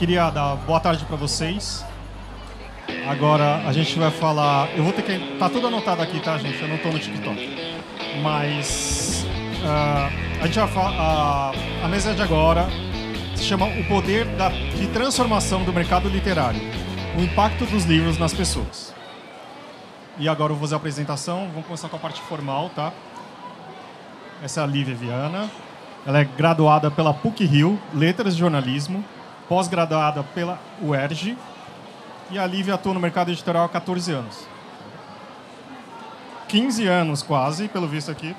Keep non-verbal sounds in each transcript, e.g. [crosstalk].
queria dar boa tarde para vocês. Agora a gente vai falar. Eu vou ter que. Tá tudo anotado aqui, tá, gente? Eu não tô no TikTok. Mas. Uh, a gente vai falar. A, a mesa de agora se chama O Poder da, de Transformação do Mercado Literário O Impacto dos Livros nas Pessoas. E agora eu vou fazer a apresentação. Vamos começar com a parte formal, tá? Essa é a Lívia Viana. Ela é graduada pela PUC-Rio, Letras de Jornalismo, pós-graduada pela UERJ, e a Lívia atua no mercado editorial há 14 anos. 15 anos quase, pelo visto aqui.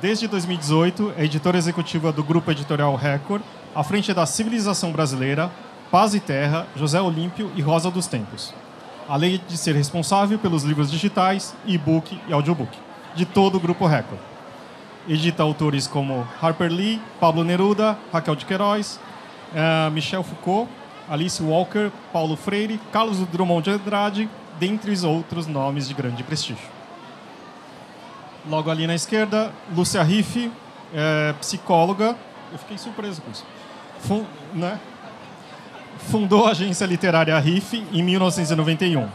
Desde 2018, é editora executiva do Grupo Editorial Record, à frente da Civilização Brasileira, Paz e Terra, José Olímpio e Rosa dos Tempos. Além de ser responsável pelos livros digitais, e-book e audiobook, de todo o Grupo Record edita autores como Harper Lee, Pablo Neruda, Raquel de Queiroz, uh, Michel Foucault, Alice Walker, Paulo Freire, Carlos Drummond de Andrade, dentre outros nomes de grande prestígio. Logo ali na esquerda, Lúcia Riff, é, psicóloga. Eu fiquei surpreso com isso. Né? Fundou a agência literária Riff em 1991.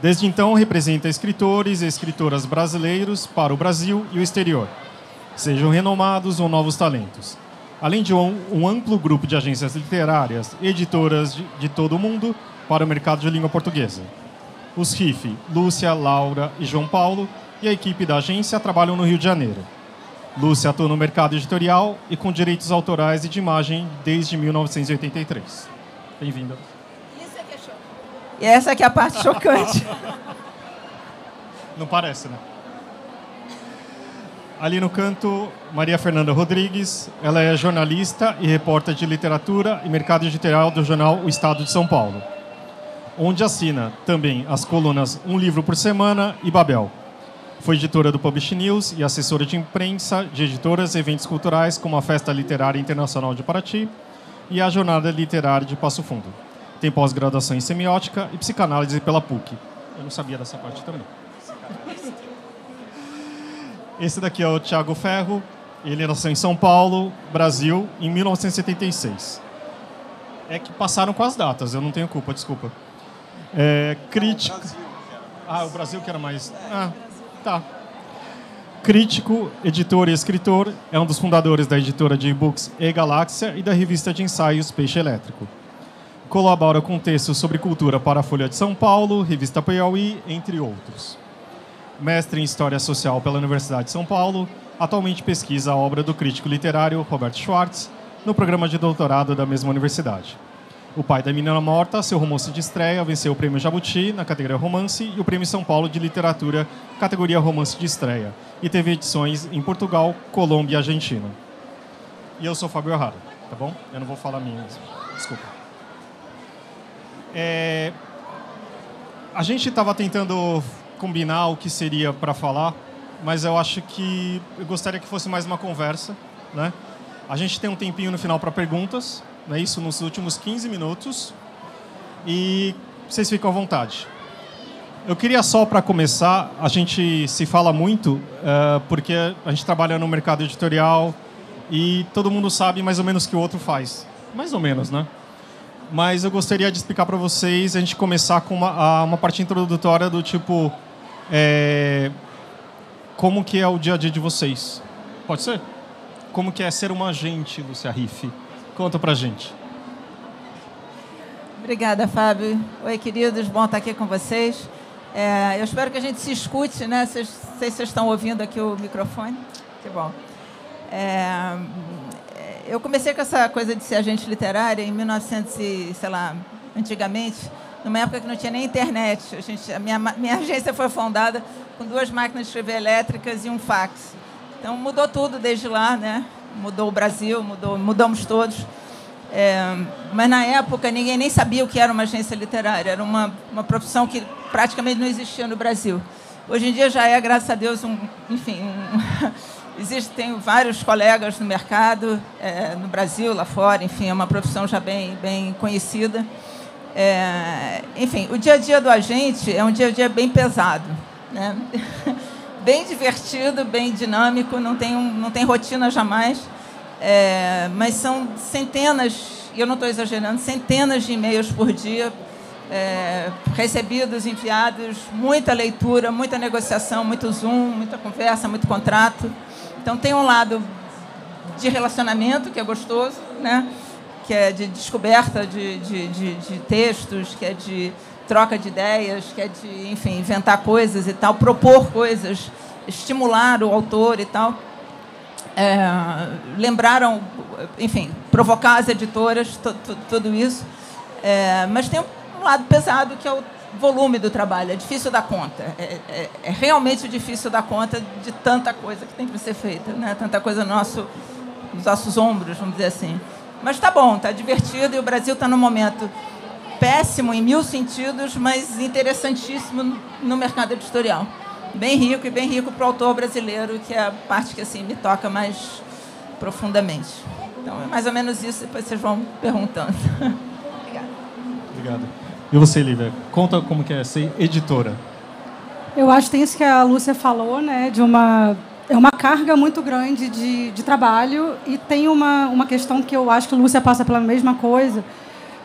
Desde então, representa escritores e escritoras brasileiros para o Brasil e o exterior sejam renomados ou novos talentos. Além de um, um amplo grupo de agências literárias e editoras de, de todo o mundo para o mercado de língua portuguesa. Os RIF, Lúcia, Laura e João Paulo, e a equipe da agência trabalham no Rio de Janeiro. Lúcia atua no mercado editorial e com direitos autorais e de imagem desde 1983. Bem-vinda. Isso é que é show. E essa que é a parte chocante. Não parece, né? Ali no canto, Maria Fernanda Rodrigues. Ela é jornalista e repórter de literatura e mercado editorial do jornal O Estado de São Paulo, onde assina também as colunas Um Livro por Semana e Babel. Foi editora do Publish News e assessora de imprensa de editoras e eventos culturais como a Festa Literária Internacional de Paraty e a Jornada Literária de Passo Fundo. Tem pós-graduação em semiótica e psicanálise pela PUC. Eu não sabia dessa parte também. Esse daqui é o Tiago Ferro. Ele nasceu em São Paulo, Brasil, em 1976. É que passaram com as datas, eu não tenho culpa, desculpa. É, crítico. Ah, o Brasil que era mais. Ah, tá. Crítico, editor e escritor, é um dos fundadores da editora de e-books E Galáxia e da revista de ensaios Peixe Elétrico. Colabora com textos sobre cultura para a Folha de São Paulo, revista Piauí, entre outros mestre em História Social pela Universidade de São Paulo, atualmente pesquisa a obra do crítico literário Roberto Schwartz no programa de doutorado da mesma universidade. O pai da menina morta, seu romance de estreia, venceu o prêmio Jabuti na categoria Romance e o prêmio São Paulo de Literatura, categoria Romance de estreia, e teve edições em Portugal, Colômbia e Argentina. E eu sou Fábio Arrara, tá bom? Eu não vou falar minhas, desculpa. É... A gente estava tentando combinar o que seria para falar, mas eu acho que eu gostaria que fosse mais uma conversa, né? A gente tem um tempinho no final para perguntas, né? Isso nos últimos 15 minutos. E vocês ficam à vontade. Eu queria só para começar, a gente se fala muito uh, porque a gente trabalha no mercado editorial e todo mundo sabe mais ou menos o que o outro faz, mais ou menos, né? Mas eu gostaria de explicar para vocês, a gente começar com uma, uma parte introdutória do tipo é, como que é o dia a dia de vocês? Pode ser? Como que é ser uma agente, Lúcia Riff? Conta pra gente. Obrigada, Fábio. Oi, queridos, bom estar aqui com vocês. É, eu espero que a gente se escute, né? Não sei se vocês estão ouvindo aqui o microfone. Que bom. É, eu comecei com essa coisa de ser agente literária em 1900 e, sei lá, antigamente numa época que não tinha nem internet. A, gente, a minha, minha [laughs] agência foi fundada com duas máquinas de escrever elétricas e um fax. Então mudou tudo desde lá, né? Mudou o Brasil, mudou, mudamos todos. É, mas na época ninguém nem sabia o que era uma agência literária. Era uma, uma profissão que praticamente não existia no Brasil. Hoje em dia já é, graças a Deus, um, enfim, um, [laughs] existem vários colegas no mercado, é, no Brasil, lá fora, enfim, é uma profissão já bem, bem conhecida. É, enfim, o dia a dia do agente é um dia a dia bem pesado, né? [laughs] bem divertido, bem dinâmico, não tem, um, não tem rotina jamais, é, mas são centenas e eu não estou exagerando, centenas de e-mails por dia é, recebidos, enviados, muita leitura, muita negociação, muito Zoom, muita conversa, muito contrato. Então, tem um lado de relacionamento, que é gostoso, né? Que é de descoberta de, de, de, de textos, que é de troca de ideias, que é de, enfim, inventar coisas e tal, propor coisas, estimular o autor e tal. É, lembraram, enfim, provocar as editoras, tudo isso. É, mas tem um lado pesado que é o volume do trabalho. É difícil dar conta. É, é, é realmente difícil dar conta de tanta coisa que tem que ser feita, né? Tanta coisa no nosso, nos nossos ombros, vamos dizer assim. Mas tá bom, tá divertido e o Brasil está num momento péssimo em mil sentidos, mas interessantíssimo no mercado editorial. Bem rico e bem rico para o autor brasileiro, que é a parte que assim me toca mais profundamente. Então é mais ou menos isso, depois vocês vão perguntando. Obrigada. Obrigado. E você, Lívia, conta como que é ser editora. Eu acho que tem isso que a Lúcia falou, né, de uma é uma carga muito grande de, de trabalho e tem uma, uma questão que eu acho que Lúcia passa pela mesma coisa,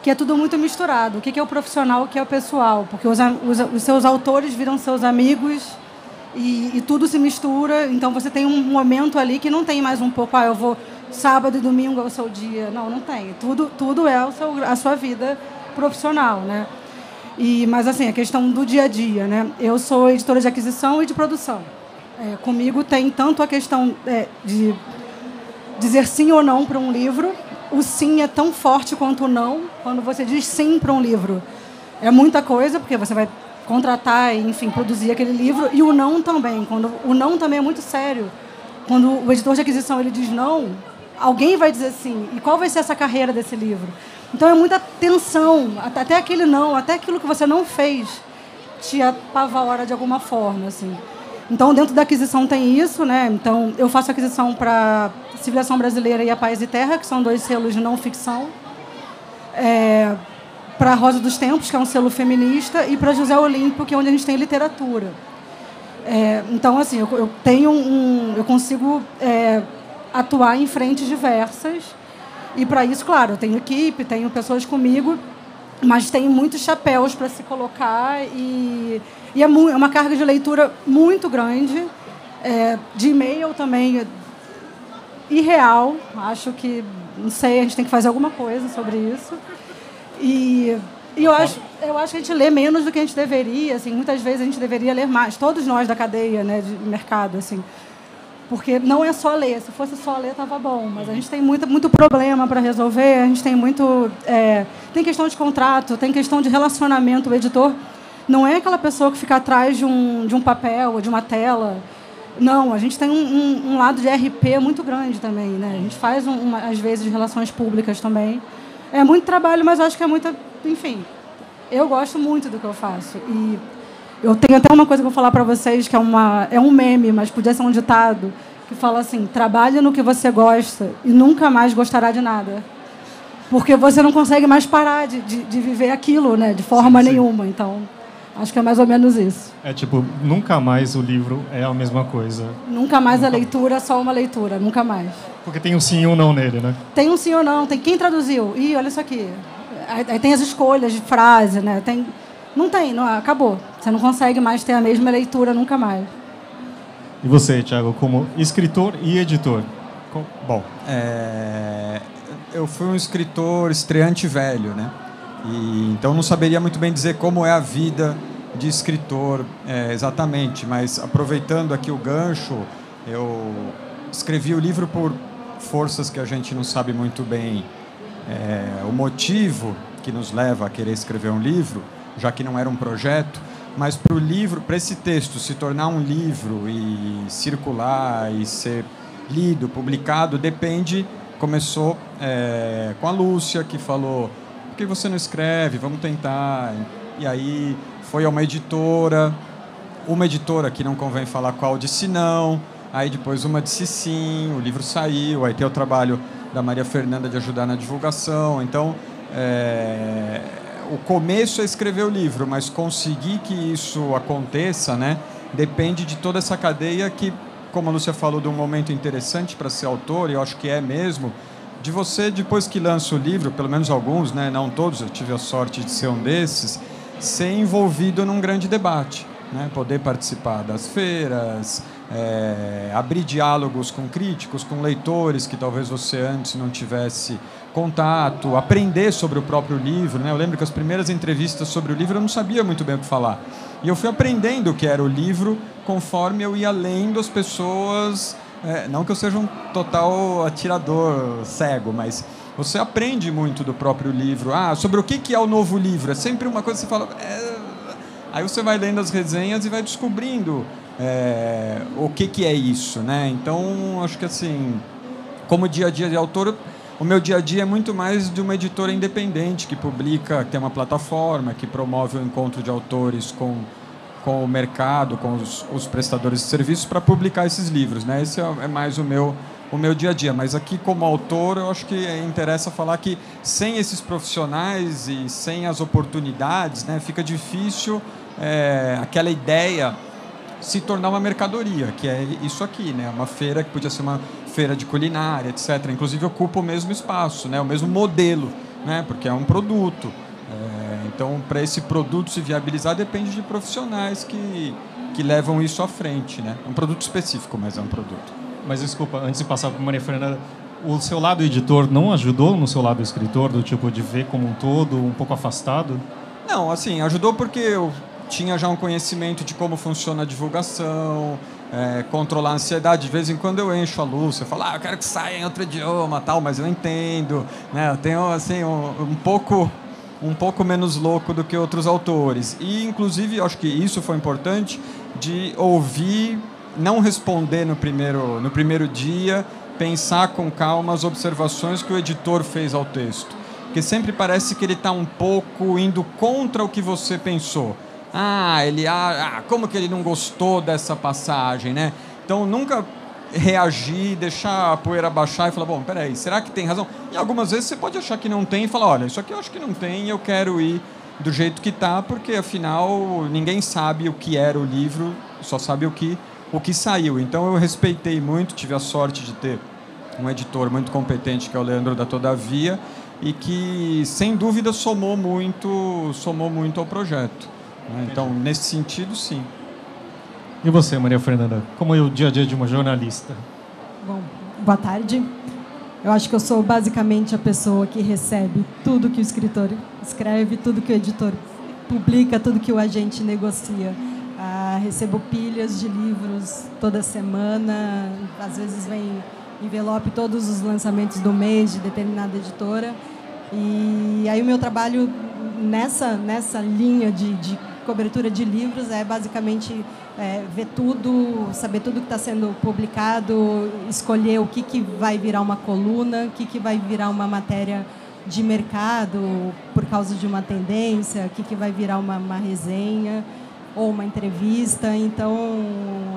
que é tudo muito misturado. O que é o profissional, o que é o pessoal? Porque os, os, os seus autores viram seus amigos e, e, tudo se mistura. Então você tem um momento ali que não tem mais um pouco, ah, eu vou sábado e domingo é o seu dia. Não, não tem. Tudo, tudo é o seu, a sua vida profissional, né? E, mas assim, a questão do dia a dia, né? Eu sou editora de aquisição e de produção. É, comigo tem tanto a questão é, de dizer sim ou não para um livro, o sim é tão forte quanto o não quando você diz sim para um livro. É muita coisa, porque você vai contratar e, enfim, produzir aquele livro. E o não também. Quando, o não também é muito sério. Quando o editor de aquisição ele diz não, alguém vai dizer sim. E qual vai ser essa carreira desse livro? Então é muita tensão. Até aquele não, até aquilo que você não fez te apavora de alguma forma, assim. Então, dentro da aquisição tem isso, né? Então, eu faço aquisição para Civilização Brasileira e A Paz e Terra, que são dois selos de não ficção. É, para Rosa dos Tempos, que é um selo feminista, e para José Olímpio, que é onde a gente tem literatura. É, então, assim, eu, eu, tenho um, eu consigo é, atuar em frentes diversas. E para isso, claro, eu tenho equipe, tenho pessoas comigo, mas tenho muitos chapéus para se colocar e e é, é uma carga de leitura muito grande, é, de e-mail também irreal. Acho que, não sei, a gente tem que fazer alguma coisa sobre isso. E, e eu, acho, eu acho que a gente lê menos do que a gente deveria. Assim, muitas vezes a gente deveria ler mais, todos nós da cadeia né, de mercado. Assim, porque não é só ler. Se fosse só ler, estava bom. Mas a gente tem muito, muito problema para resolver. A gente tem muito. É, tem questão de contrato, tem questão de relacionamento. O editor não é aquela pessoa que fica atrás de um, de um papel ou de uma tela. Não, a gente tem um, um, um lado de RP muito grande também. Né? A gente faz, uma, às vezes, relações públicas também. É muito trabalho, mas acho que é muita. Enfim, eu gosto muito do que eu faço. E eu tenho até uma coisa que eu vou falar para vocês, que é, uma, é um meme, mas podia ser um ditado, que fala assim: trabalhe no que você gosta e nunca mais gostará de nada. Porque você não consegue mais parar de, de, de viver aquilo, né? De forma sim, sim. nenhuma. Então. Acho que é mais ou menos isso. É tipo, nunca mais o livro é a mesma coisa. Nunca mais nunca... a leitura é só uma leitura, nunca mais. Porque tem um sim ou não nele, né? Tem um sim ou não, tem quem traduziu. Ih, olha isso aqui. Aí tem as escolhas de frase, né? Tem... Não tem, não, acabou. Você não consegue mais ter a mesma leitura nunca mais. E você, Thiago, como escritor e editor? Bom. É... Eu fui um escritor estreante velho, né? E, então não saberia muito bem dizer como é a vida de escritor é, exatamente, mas aproveitando aqui o gancho, eu escrevi o livro por forças que a gente não sabe muito bem é, o motivo que nos leva a querer escrever um livro, já que não era um projeto, mas para o livro, para esse texto se tornar um livro e circular e ser lido, publicado, depende. Começou é, com a Lúcia, que falou que você não escreve? Vamos tentar. E aí foi a uma editora, uma editora que não convém falar qual disse não, aí depois uma disse sim, o livro saiu, aí tem o trabalho da Maria Fernanda de ajudar na divulgação. Então, é, o começo é escrever o livro, mas conseguir que isso aconteça, né, depende de toda essa cadeia que, como a Lúcia falou, de um momento interessante para ser autor, e eu acho que é mesmo, de você, depois que lança o livro, pelo menos alguns, né, não todos, eu tive a sorte de ser um desses, ser envolvido num grande debate. Né, poder participar das feiras, é, abrir diálogos com críticos, com leitores que talvez você antes não tivesse contato, aprender sobre o próprio livro. Né? Eu lembro que as primeiras entrevistas sobre o livro eu não sabia muito bem o que falar. E eu fui aprendendo o que era o livro conforme eu ia lendo as pessoas é, não que eu seja um total atirador cego, mas você aprende muito do próprio livro. Ah, sobre o que, é o novo livro? É sempre uma coisa que você fala. É... Aí você vai lendo as resenhas e vai descobrindo é, o que, que é isso, né? Então, acho que assim, como dia a dia de autor, o meu dia a dia é muito mais de uma editora independente que publica, que tem uma plataforma, que promove o encontro de autores com com o mercado, com os, os prestadores de serviços para publicar esses livros, né? Esse é, é mais o meu o meu dia a dia. Mas aqui como autor, eu acho que interessa falar que sem esses profissionais e sem as oportunidades, né, fica difícil é, aquela ideia se tornar uma mercadoria, que é isso aqui, né? Uma feira que podia ser uma feira de culinária, etc. Inclusive ocupa o mesmo espaço, né? O mesmo modelo, né? Porque é um produto. É, então, para esse produto se viabilizar, depende de profissionais que, que levam isso à frente. Né? É um produto específico, mas é um produto. Mas desculpa, antes de passar para a Maria Fernanda, o seu lado editor não ajudou no seu lado escritor, do tipo de ver como um todo, um pouco afastado? Não, assim, ajudou porque eu tinha já um conhecimento de como funciona a divulgação, é, controlar a ansiedade. De vez em quando eu encho a luz, você fala, ah, eu quero que saia em outro idioma, tal, mas eu entendo, né? Eu tenho assim um, um pouco um pouco menos louco do que outros autores. E, inclusive, acho que isso foi importante de ouvir, não responder no primeiro, no primeiro dia, pensar com calma as observações que o editor fez ao texto. Porque sempre parece que ele está um pouco indo contra o que você pensou. Ah, ele ah, como que ele não gostou dessa passagem, né? Então nunca reagir, deixar a poeira baixar e falar, bom, peraí, será que tem razão? E algumas vezes você pode achar que não tem e falar, olha, isso aqui eu acho que não tem eu quero ir do jeito que está, porque afinal ninguém sabe o que era o livro, só sabe o que, o que saiu. Então eu respeitei muito, tive a sorte de ter um editor muito competente que é o Leandro da Todavia e que sem dúvida somou muito, somou muito ao projeto. Né? Então nesse sentido, sim. E você, Maria Fernanda? Como é o dia a dia de uma jornalista? Bom, boa tarde. Eu acho que eu sou basicamente a pessoa que recebe tudo que o escritor escreve, tudo que o editor publica, tudo que o agente negocia. Ah, recebo pilhas de livros toda semana, às vezes vem envelope todos os lançamentos do mês de determinada editora. E aí o meu trabalho nessa, nessa linha de, de cobertura de livros é basicamente é, ver tudo, saber tudo que está sendo publicado, escolher o que, que vai virar uma coluna, o que, que vai virar uma matéria de mercado por causa de uma tendência, o que, que vai virar uma, uma resenha ou uma entrevista. Então,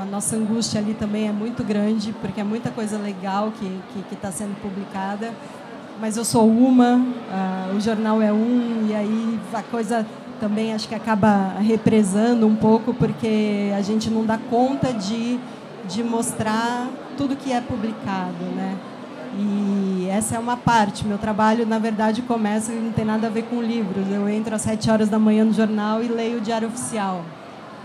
a nossa angústia ali também é muito grande, porque é muita coisa legal que está sendo publicada. Mas eu sou uma, uh, o jornal é um, e aí a coisa também acho que acaba represando um pouco, porque a gente não dá conta de, de mostrar tudo que é publicado, né? E essa é uma parte. Meu trabalho, na verdade, começa e não tem nada a ver com livros. Eu entro às sete horas da manhã no jornal e leio o Diário Oficial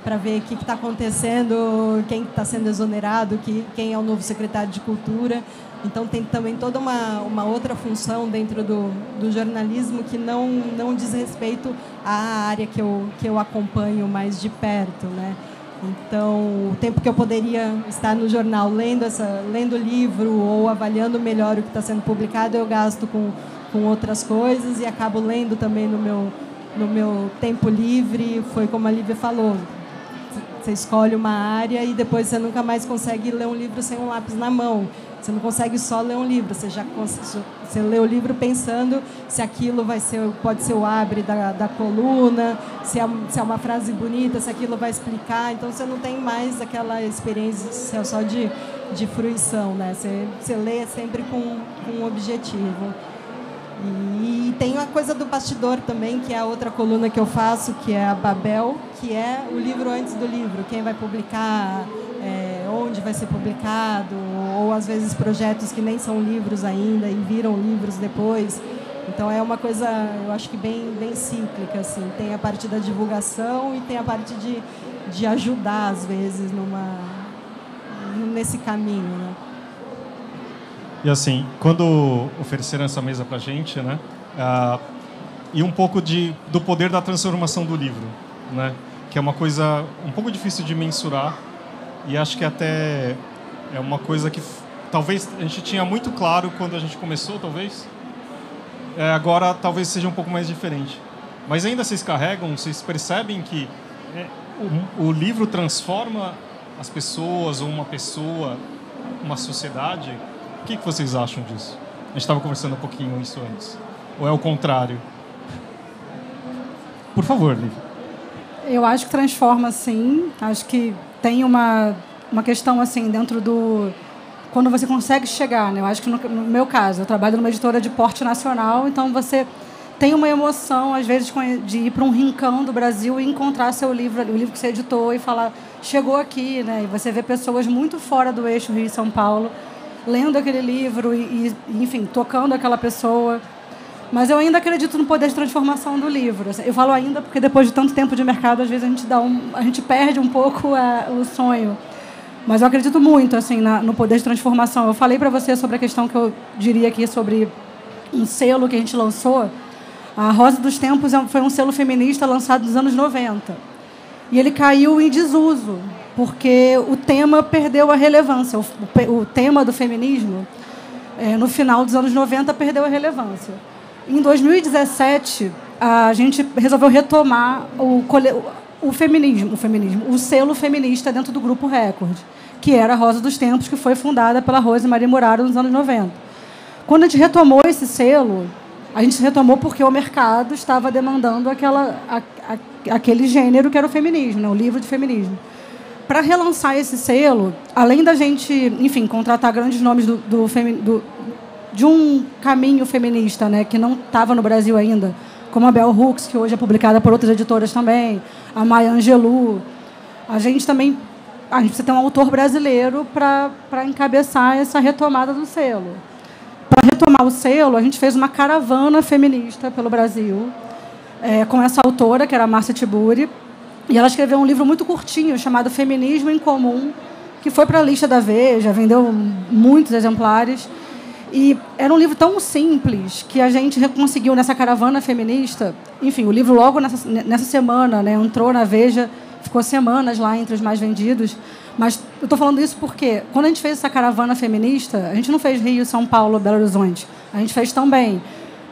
para ver o que está acontecendo, quem está sendo exonerado, que, quem é o novo secretário de Cultura. Então tem também toda uma, uma outra função dentro do, do jornalismo que não, não diz respeito à área que eu, que eu acompanho mais de perto. Né? Então, o tempo que eu poderia estar no jornal lendo, essa, lendo livro ou avaliando melhor o que está sendo publicado, eu gasto com, com outras coisas e acabo lendo também no meu, no meu tempo livre. Foi como a Lívia falou, você escolhe uma área e depois você nunca mais consegue ler um livro sem um lápis na mão. Você não consegue só ler um livro, você já você lê o livro pensando se aquilo vai ser, pode ser o abre da, da coluna, se é, se é uma frase bonita, se aquilo vai explicar. Então você não tem mais aquela experiência só de, de fruição, né? Você, você lê sempre com, com um objetivo. E, e tem a coisa do bastidor também, que é a outra coluna que eu faço, que é a Babel, que é o livro antes do livro. Quem vai publicar, é, onde vai ser publicado, ou às vezes projetos que nem são livros ainda e viram livros depois. Então é uma coisa, eu acho que bem, bem cíclica, assim. Tem a parte da divulgação e tem a parte de, de ajudar, às vezes, numa, nesse caminho, né? E assim, quando ofereceram essa mesa para a gente, né? Uh, e um pouco de, do poder da transformação do livro, né? Que é uma coisa um pouco difícil de mensurar e acho que até é uma coisa que talvez a gente tinha muito claro quando a gente começou, talvez. É, agora talvez seja um pouco mais diferente. Mas ainda vocês carregam, vocês percebem que é, o, o livro transforma as pessoas ou uma pessoa, uma sociedade o que, que vocês acham disso? A gente estava conversando um pouquinho isso antes. Ou é o contrário? Por favor, Lívia. Eu acho que transforma, sim. Acho que tem uma, uma questão, assim, dentro do... Quando você consegue chegar, né? Eu acho que no, no meu caso, eu trabalho numa editora de porte nacional, então você tem uma emoção, às vezes, de ir para um rincão do Brasil e encontrar seu livro, o livro que você editou, e falar, chegou aqui, né? E você vê pessoas muito fora do eixo Rio e São Paulo lendo aquele livro e, e, enfim, tocando aquela pessoa. Mas eu ainda acredito no poder de transformação do livro. Eu falo ainda porque depois de tanto tempo de mercado, às vezes a gente dá um, a gente perde um pouco é, o sonho. Mas eu acredito muito assim na, no poder de transformação. Eu falei para você sobre a questão que eu diria aqui sobre um selo que a gente lançou. A Rosa dos Tempos é foi um selo feminista lançado nos anos 90. E ele caiu em desuso porque o tema perdeu a relevância. O, o tema do feminismo, é, no final dos anos 90, perdeu a relevância. Em 2017, a gente resolveu retomar o, o feminismo, o feminismo, o selo feminista dentro do grupo Record, que era a Rosa dos Tempos, que foi fundada pela Rose Maria Muraro nos anos 90. Quando a gente retomou esse selo, a gente retomou porque o mercado estava demandando aquela, a, a, aquele gênero que era o feminismo, né? o livro de feminismo para relançar esse selo, além da gente, enfim, contratar grandes nomes do, do de um caminho feminista, né, que não estava no Brasil ainda, como a Bell Hooks, que hoje é publicada por outras editoras também, a Maya Angelou, a gente também a gente precisa ter um autor brasileiro para encabeçar essa retomada do selo. Para retomar o selo, a gente fez uma caravana feminista pelo Brasil, é, com essa autora, que era a Márcia Tiburi, e ela escreveu um livro muito curtinho chamado Feminismo em Comum, que foi para a lista da Veja, vendeu muitos exemplares. E era um livro tão simples que a gente conseguiu nessa caravana feminista. Enfim, o livro logo nessa, nessa semana né, entrou na Veja, ficou semanas lá entre os mais vendidos. Mas eu estou falando isso porque quando a gente fez essa caravana feminista, a gente não fez Rio, São Paulo, Belo Horizonte. A gente fez também.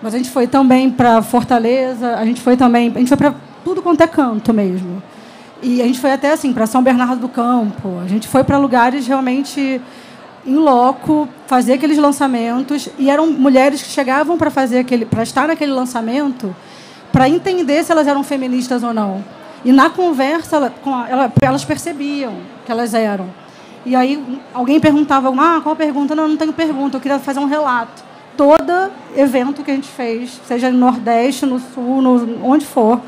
Mas a gente foi também para Fortaleza, a gente foi também, a gente foi para tudo quanto é canto mesmo. E a gente foi até assim para São Bernardo do Campo. A gente foi para lugares realmente em loco fazer aqueles lançamentos e eram mulheres que chegavam para fazer aquele para estar naquele lançamento para entender se elas eram feministas ou não. E na conversa ela, ela, elas percebiam que elas eram. E aí alguém perguntava, ah, qual a pergunta? Não, não tenho pergunta, eu queria fazer um relato. Todo evento que a gente fez, seja no Nordeste, no Sul, no, onde for,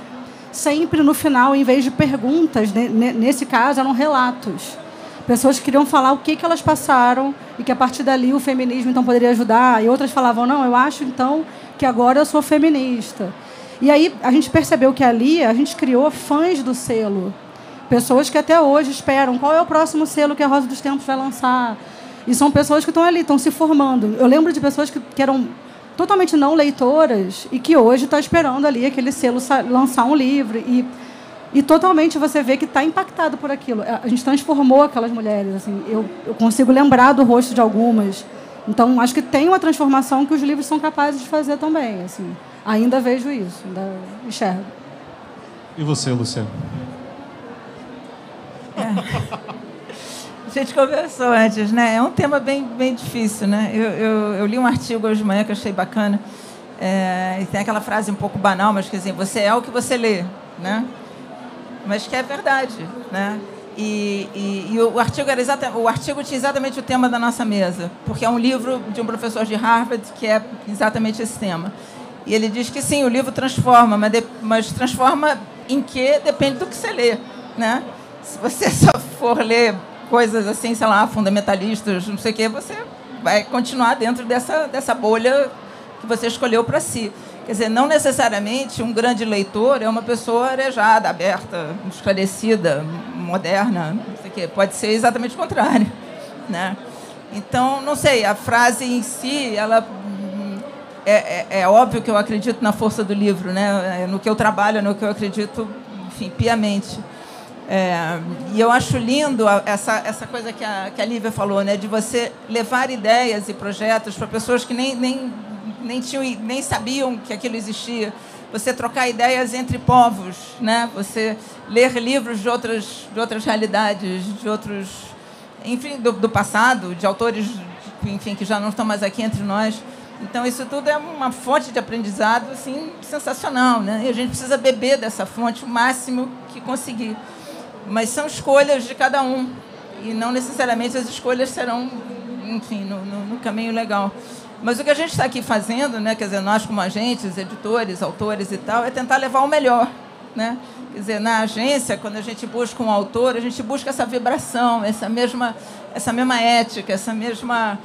sempre no final, em vez de perguntas, nesse caso, eram relatos. Pessoas que queriam falar o que, que elas passaram e que a partir dali o feminismo então poderia ajudar. E outras falavam, não, eu acho então que agora eu sou feminista. E aí a gente percebeu que ali a gente criou fãs do selo. Pessoas que até hoje esperam qual é o próximo selo que a Rosa dos Tempos vai lançar. E são pessoas que estão ali, estão se formando. Eu lembro de pessoas que, que eram totalmente não leitoras e que hoje está esperando ali aquele selo lançar um livro e e totalmente você vê que está impactado por aquilo. A gente transformou aquelas mulheres. Assim, eu, eu consigo lembrar do rosto de algumas. Então, acho que tem uma transformação que os livros são capazes de fazer também. Assim. Ainda vejo isso, ainda enxergo. E você, Luciano? É [laughs] a gente conversou antes, né? É um tema bem, bem difícil, né? Eu, eu, eu li um artigo hoje de manhã que eu achei bacana. É, e tem aquela frase um pouco banal, mas que assim, você é o que você lê, né? Mas que é verdade, né? E, e, e o artigo era exatamente, o artigo tinha exatamente o tema da nossa mesa, porque é um livro de um professor de Harvard que é exatamente esse tema. E ele diz que sim, o livro transforma, mas, de, mas transforma em que depende do que você lê, né? Se você [laughs] só for ler coisas assim, sei lá, fundamentalistas, não sei o quê, você vai continuar dentro dessa, dessa bolha que você escolheu para si. Quer dizer, não necessariamente um grande leitor é uma pessoa arejada, aberta, esclarecida, moderna, não sei o quê. Pode ser exatamente o contrário, [laughs] né? Então, não sei, a frase em si, ela é, é, é, óbvio que eu acredito na força do livro, né? É no que eu trabalho, no que eu acredito, enfim, piamente. É, e eu acho lindo essa, essa coisa que a, que a Lívia falou, né? De você levar ideias e projetos para pessoas que nem, nem nem, tinham, nem sabiam que aquilo existia. Você trocar ideias entre povos, né? Você ler livros de outras, de outras realidades, de outros, enfim, do, do passado, de autores, enfim, que já não estão mais aqui entre nós. Então isso tudo é uma fonte de aprendizado assim sensacional, né? E a gente precisa beber dessa fonte o máximo que conseguir. Mas são escolhas de cada um e não necessariamente as escolhas serão, enfim, no, no, no caminho legal. Mas o que a gente está aqui fazendo, né, quer dizer, nós como agentes, editores, autores e tal, é tentar levar o melhor. Né? Quer dizer, na agência, quando a gente busca um autor, a gente busca essa vibração, essa mesma, essa mesma ética, essa mesma,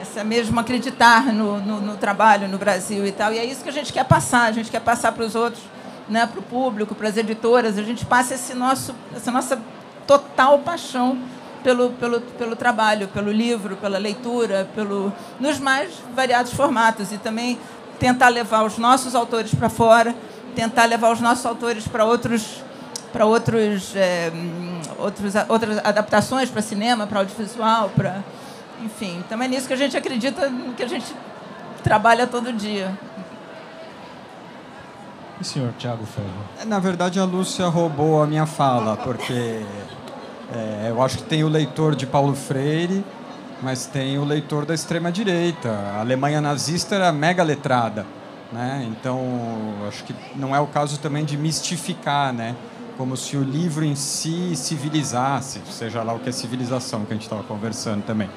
essa mesma acreditar no, no, no trabalho no Brasil e tal. E é isso que a gente quer passar, a gente quer passar para os outros, né, para o público, para as editoras, a gente passa esse nosso, essa nossa total paixão pelo, pelo, pelo trabalho, pelo livro, pela leitura, pelo, nos mais variados formatos. E também tentar levar os nossos autores para fora, tentar levar os nossos autores para outros para outros, é, outros outras adaptações para cinema, para audiovisual, para enfim. Também é nisso que a gente acredita, que a gente trabalha todo dia. E senhor Tiago Ferro? Na verdade, a Lúcia roubou a minha fala, porque é, eu acho que tem o leitor de Paulo Freire, mas tem o leitor da extrema-direita. A Alemanha nazista era mega letrada. Né? Então, acho que não é o caso também de mistificar, né? como se o livro em si civilizasse, seja lá o que é civilização, que a gente estava conversando também.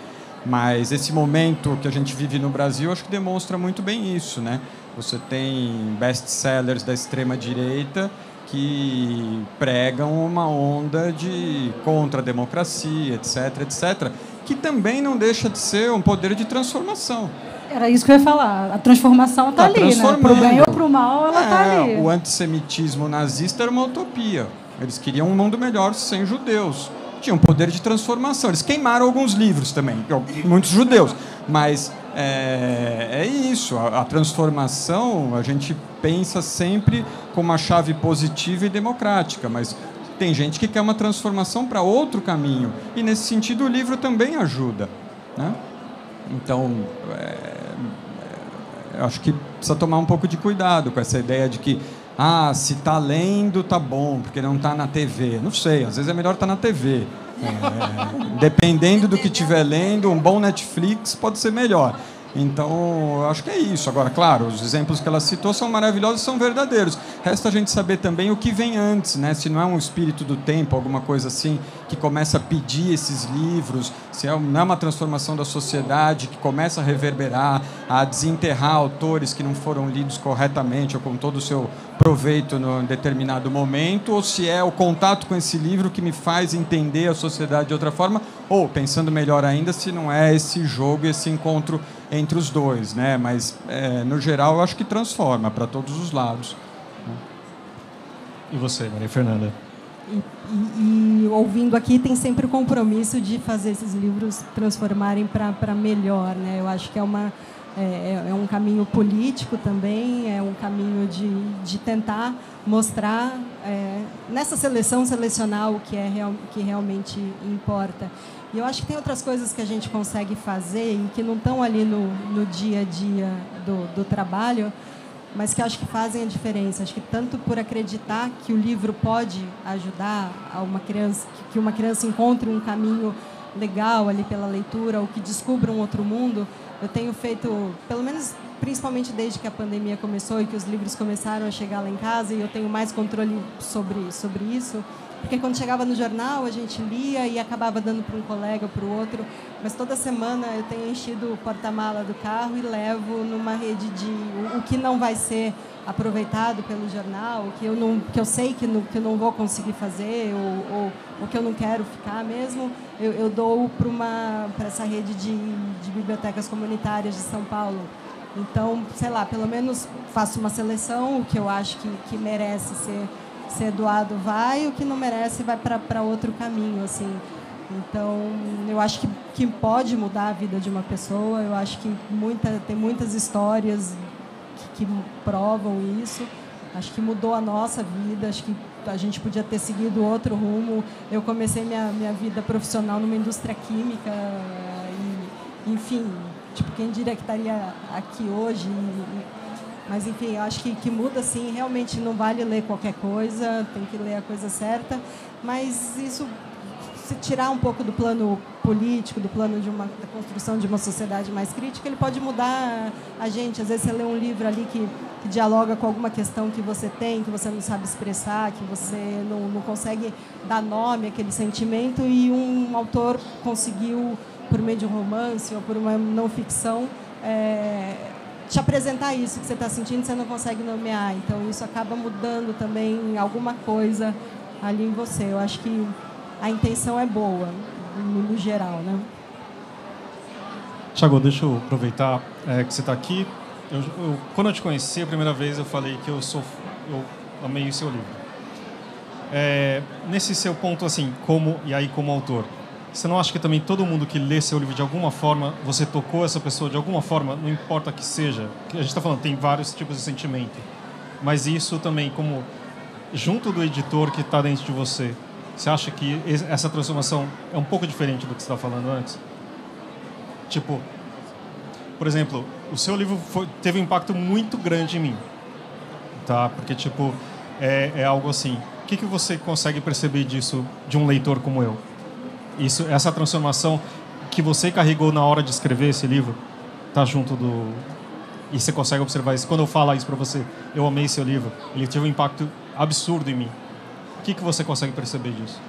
Mas esse momento que a gente vive no Brasil, acho que demonstra muito bem isso. Né? Você tem best-sellers da extrema-direita que pregam uma onda de contra a democracia, etc, etc, que também não deixa de ser um poder de transformação. Era isso que eu ia falar. A transformação está tá ali, né? Para o bem ou para o mal, ela está é, ali. O antissemitismo nazista era uma utopia. Eles queriam um mundo melhor sem judeus. Tinham poder de transformação. Eles queimaram alguns livros também, muitos judeus. Mas é, é isso. A, a transformação, a gente pensa sempre com uma chave positiva e democrática, mas tem gente que quer uma transformação para outro caminho. E nesse sentido o livro também ajuda. Né? Então, é, é, acho que precisa tomar um pouco de cuidado com essa ideia de que, ah, se está lendo, tá bom, porque não está na TV. Não sei, às vezes é melhor estar tá na TV. É, dependendo do que estiver lendo, um bom Netflix pode ser melhor. Então, eu acho que é isso. Agora, claro, os exemplos que ela citou são maravilhosos são verdadeiros. Resta a gente saber também o que vem antes, né? Se não é um espírito do tempo, alguma coisa assim, que começa a pedir esses livros, se é, não é uma transformação da sociedade que começa a reverberar, a desenterrar autores que não foram lidos corretamente ou com todo o seu proveito num determinado momento, ou se é o contato com esse livro que me faz entender a sociedade de outra forma, ou, pensando melhor ainda, se não é esse jogo, esse encontro entre os dois, né? Mas é, no geral eu acho que transforma para todos os lados. E você, Maria Fernanda? E, e, e, ouvindo aqui tem sempre o compromisso de fazer esses livros transformarem para melhor, né? Eu acho que é uma é, é, um caminho político também, é um caminho de, de tentar mostrar é, nessa seleção selecionar o que é real, que realmente importa. E eu acho que tem outras coisas que a gente consegue fazer e que não estão ali no, no dia a dia do, do trabalho, mas que acho que fazem a diferença. Acho que tanto por acreditar que o livro pode ajudar a uma criança, que uma criança encontre um caminho legal ali pela leitura ou que descubra um outro mundo, eu tenho feito, pelo menos principalmente desde que a pandemia começou e que os livros começaram a chegar lá em casa e eu tenho mais controle sobre, sobre isso. Porque quando chegava no jornal, a gente lia e acabava dando para um colega, para o outro. Mas toda semana eu tenho enchido o porta-mala do carro e levo numa rede de o, o que não vai ser aproveitado pelo jornal, que eu, não, que eu sei que, não, que eu não vou conseguir fazer, ou, ou que eu não quero ficar mesmo, eu, eu dou para essa rede de, de bibliotecas comunitárias de São Paulo. Então, sei lá, pelo menos faço uma seleção, o que eu acho que, que merece ser, ser doado vai, o que não merece vai para outro caminho, assim. Então, eu acho que, que pode mudar a vida de uma pessoa, eu acho que muita, tem muitas histórias que, que provam isso. Acho que mudou a nossa vida, acho que a gente podia ter seguido outro rumo. Eu comecei minha, minha vida profissional numa indústria química e, enfim, tipo, quem diria que estaria aqui hoje? Mas, enfim, acho que, que muda, sim. Realmente não vale ler qualquer coisa, tem que ler a coisa certa. Mas isso se tirar um pouco do plano político, do plano de uma da construção de uma sociedade mais crítica, ele pode mudar a gente. Às vezes você lê um livro ali que, que dialoga com alguma questão que você tem, que você não sabe expressar, que você não, não consegue dar nome àquele sentimento e um autor conseguiu, por meio de um romance ou por uma não ficção, é, te apresentar isso que você está sentindo você não consegue nomear. Então isso acaba mudando também alguma coisa ali em você. Eu acho que a intenção é boa, no, geral, né? Tiago, deixa eu aproveitar é, que você está aqui. Eu, eu, quando eu te conheci a primeira vez, eu falei que eu sou, eu amei o seu livro. É, nesse seu ponto, assim, como e aí como autor, você não acha que também todo mundo que lê seu livro de alguma forma, você tocou essa pessoa de alguma forma, não importa que seja? A gente está falando, tem vários tipos de sentimento, mas isso também, como junto do editor que está dentro de você, você acha que essa transformação é um pouco diferente do que você estava falando antes? Tipo, por exemplo, o seu livro foi, teve um impacto muito grande em mim, tá? Porque tipo é, é algo assim. O que, que você consegue perceber disso de um leitor como eu? Isso, essa transformação que você carregou na hora de escrever esse livro, tá junto do e você consegue observar isso. Quando eu falo isso para você, eu amei seu livro. Ele teve um impacto absurdo em mim que, que você consegue perceber disso?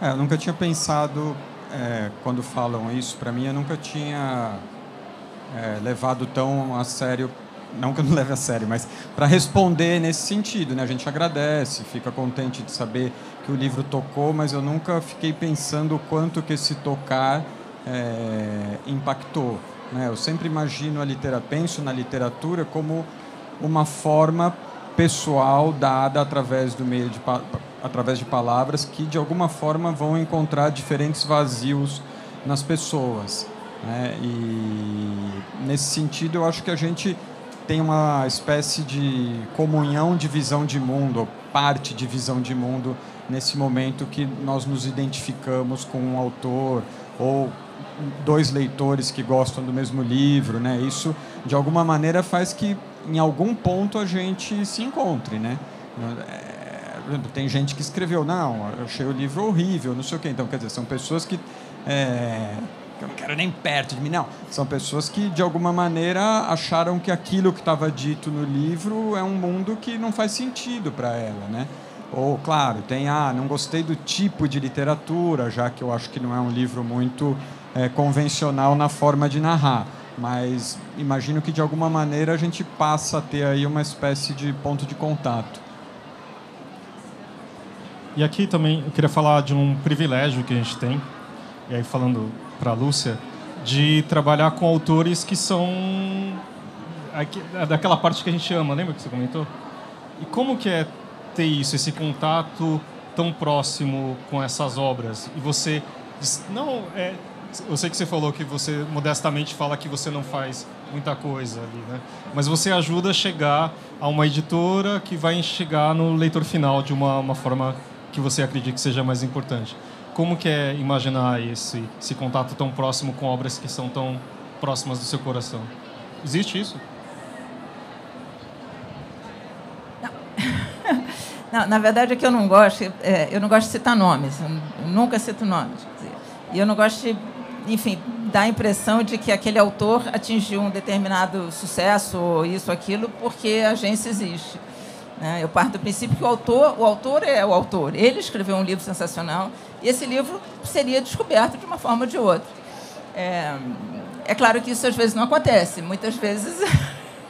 É, eu nunca tinha pensado, é, quando falam isso para mim, eu nunca tinha é, levado tão a sério, não que eu não leve a sério, mas para responder nesse sentido. Né? A gente agradece, fica contente de saber que o livro tocou, mas eu nunca fiquei pensando o quanto que esse tocar é, impactou. Né? Eu sempre imagino a literatura, penso na literatura como uma forma pessoal dada através do meio de através de palavras que de alguma forma vão encontrar diferentes vazios nas pessoas. Né? E nesse sentido, eu acho que a gente tem uma espécie de comunhão de visão de mundo, parte de visão de mundo nesse momento que nós nos identificamos com um autor ou dois leitores que gostam do mesmo livro, né? Isso de alguma maneira faz que em algum ponto a gente se encontre, né? tem gente que escreveu, não, eu achei o livro horrível, não sei o quê. Então, quer dizer, são pessoas que. É, eu não quero nem perto de mim, não. São pessoas que, de alguma maneira, acharam que aquilo que estava dito no livro é um mundo que não faz sentido para ela, né? Ou, claro, tem, ah, não gostei do tipo de literatura, já que eu acho que não é um livro muito é, convencional na forma de narrar. Mas imagino que, de alguma maneira, a gente passa a ter aí uma espécie de ponto de contato. E aqui também eu queria falar de um privilégio que a gente tem, e aí falando para a Lúcia, de trabalhar com autores que são é daquela parte que a gente ama, lembra que você comentou? E como que é ter isso, esse contato tão próximo com essas obras? E você não é, eu sei que você falou que você modestamente fala que você não faz muita coisa ali, né? Mas você ajuda a chegar a uma editora que vai chegar no leitor final de uma, uma forma que você acredita que seja mais importante. Como que é imaginar esse, esse contato tão próximo com obras que são tão próximas do seu coração? Existe isso? Não, [laughs] na verdade é que eu não gosto, é, eu não gosto de citar nomes, eu nunca cito nomes. E eu não gosto de, enfim, dá a impressão de que aquele autor atingiu um determinado sucesso, ou isso, aquilo, porque a agência existe. Né? Eu parto do princípio que o autor, o autor é o autor. Ele escreveu um livro sensacional e esse livro seria descoberto de uma forma ou de outra. É, é claro que isso às vezes não acontece. Muitas vezes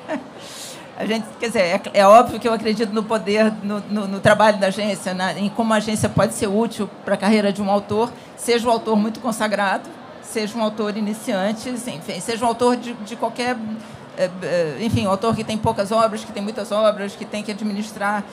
[laughs] a gente, quer dizer, é, é, óbvio que eu acredito no poder, no, no, no trabalho da agência, na, em como a agência pode ser útil para a carreira de um autor, seja um autor muito consagrado, seja um autor iniciante, enfim, seja um autor de, de qualquer enfim, um autor que tem poucas obras, que tem muitas obras, que tem que administrar,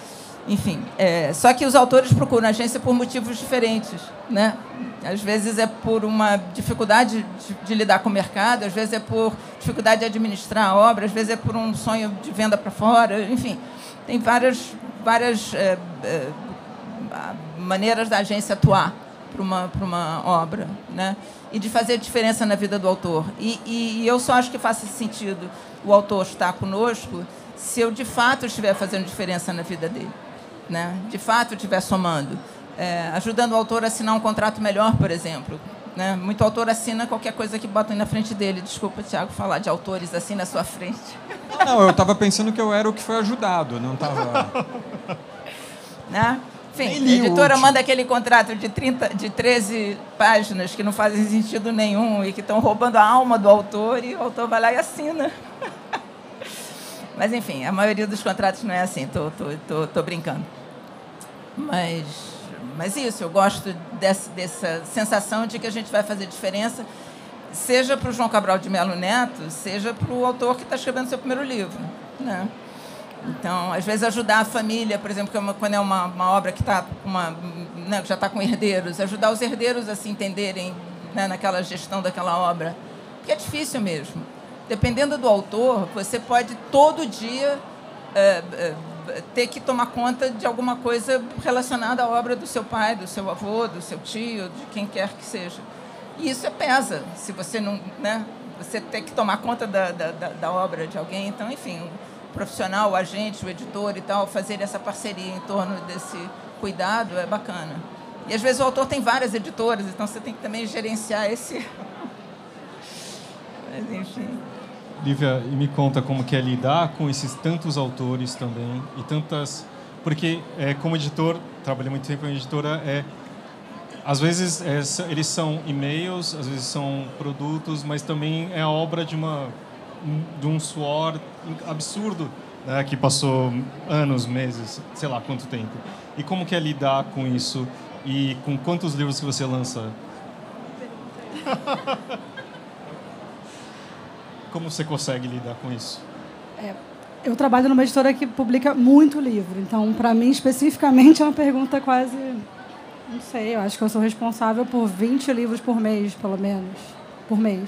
enfim. É, só que os autores procuram a agência por motivos diferentes, né? Às vezes é por uma dificuldade de, de lidar com o mercado, às vezes é por dificuldade de administrar a obra, às vezes é por um sonho de venda para fora, enfim, tem várias várias é, é, maneiras da agência atuar para uma uma obra, né? E de fazer diferença na vida do autor. E, e, e eu só acho que faz sentido o autor está conosco se eu de fato estiver fazendo diferença na vida dele, né? De fato estiver somando, é, ajudando o autor a assinar um contrato melhor, por exemplo. Né? Muito autor assina qualquer coisa que botam na frente dele. Desculpa, Tiago, falar de autores assim na sua frente. Não, eu estava pensando que eu era o que foi ajudado, não estava. [laughs] né? Enfim, a editora manda aquele contrato de, 30, de 13 páginas que não fazem sentido nenhum e que estão roubando a alma do autor e o autor vai lá e assina. [laughs] Mas, enfim, a maioria dos contratos não é assim, tô, tô, tô, tô brincando. Mas, mas isso, eu gosto dessa, dessa sensação de que a gente vai fazer diferença, seja para o João Cabral de Melo Neto, seja para o autor que está escrevendo seu primeiro livro. Né? Então, às vezes, ajudar a família, por exemplo, é quando é uma, uma obra que tá uma, né, já está com herdeiros, ajudar os herdeiros a se entenderem né, naquela gestão daquela obra. Porque é difícil mesmo. Dependendo do autor, você pode todo dia é, é, ter que tomar conta de alguma coisa relacionada à obra do seu pai, do seu avô, do seu tio, de quem quer que seja. E isso é pesa, se você não. Né, você ter que tomar conta da, da, da obra de alguém. Então, enfim profissional, o agente, o editor e tal, fazer essa parceria em torno desse cuidado é bacana. E às vezes o autor tem várias editoras, então você tem que também gerenciar esse. [laughs] Mas enfim. Lívia, e me conta como que é lidar com esses tantos autores também e tantas, porque é, como editor, trabalhei muito tempo em editora, é às vezes é, eles são e-mails, às vezes são produtos, mas também é a obra de uma de um suor absurdo, né, que passou anos, meses, sei lá quanto tempo. E como que é lidar com isso? E com quantos livros que você lança? [laughs] como você consegue lidar com isso? É, eu trabalho numa editora que publica muito livro, então para mim especificamente é uma pergunta quase não sei, eu acho que eu sou responsável por 20 livros por mês, pelo menos, por mês.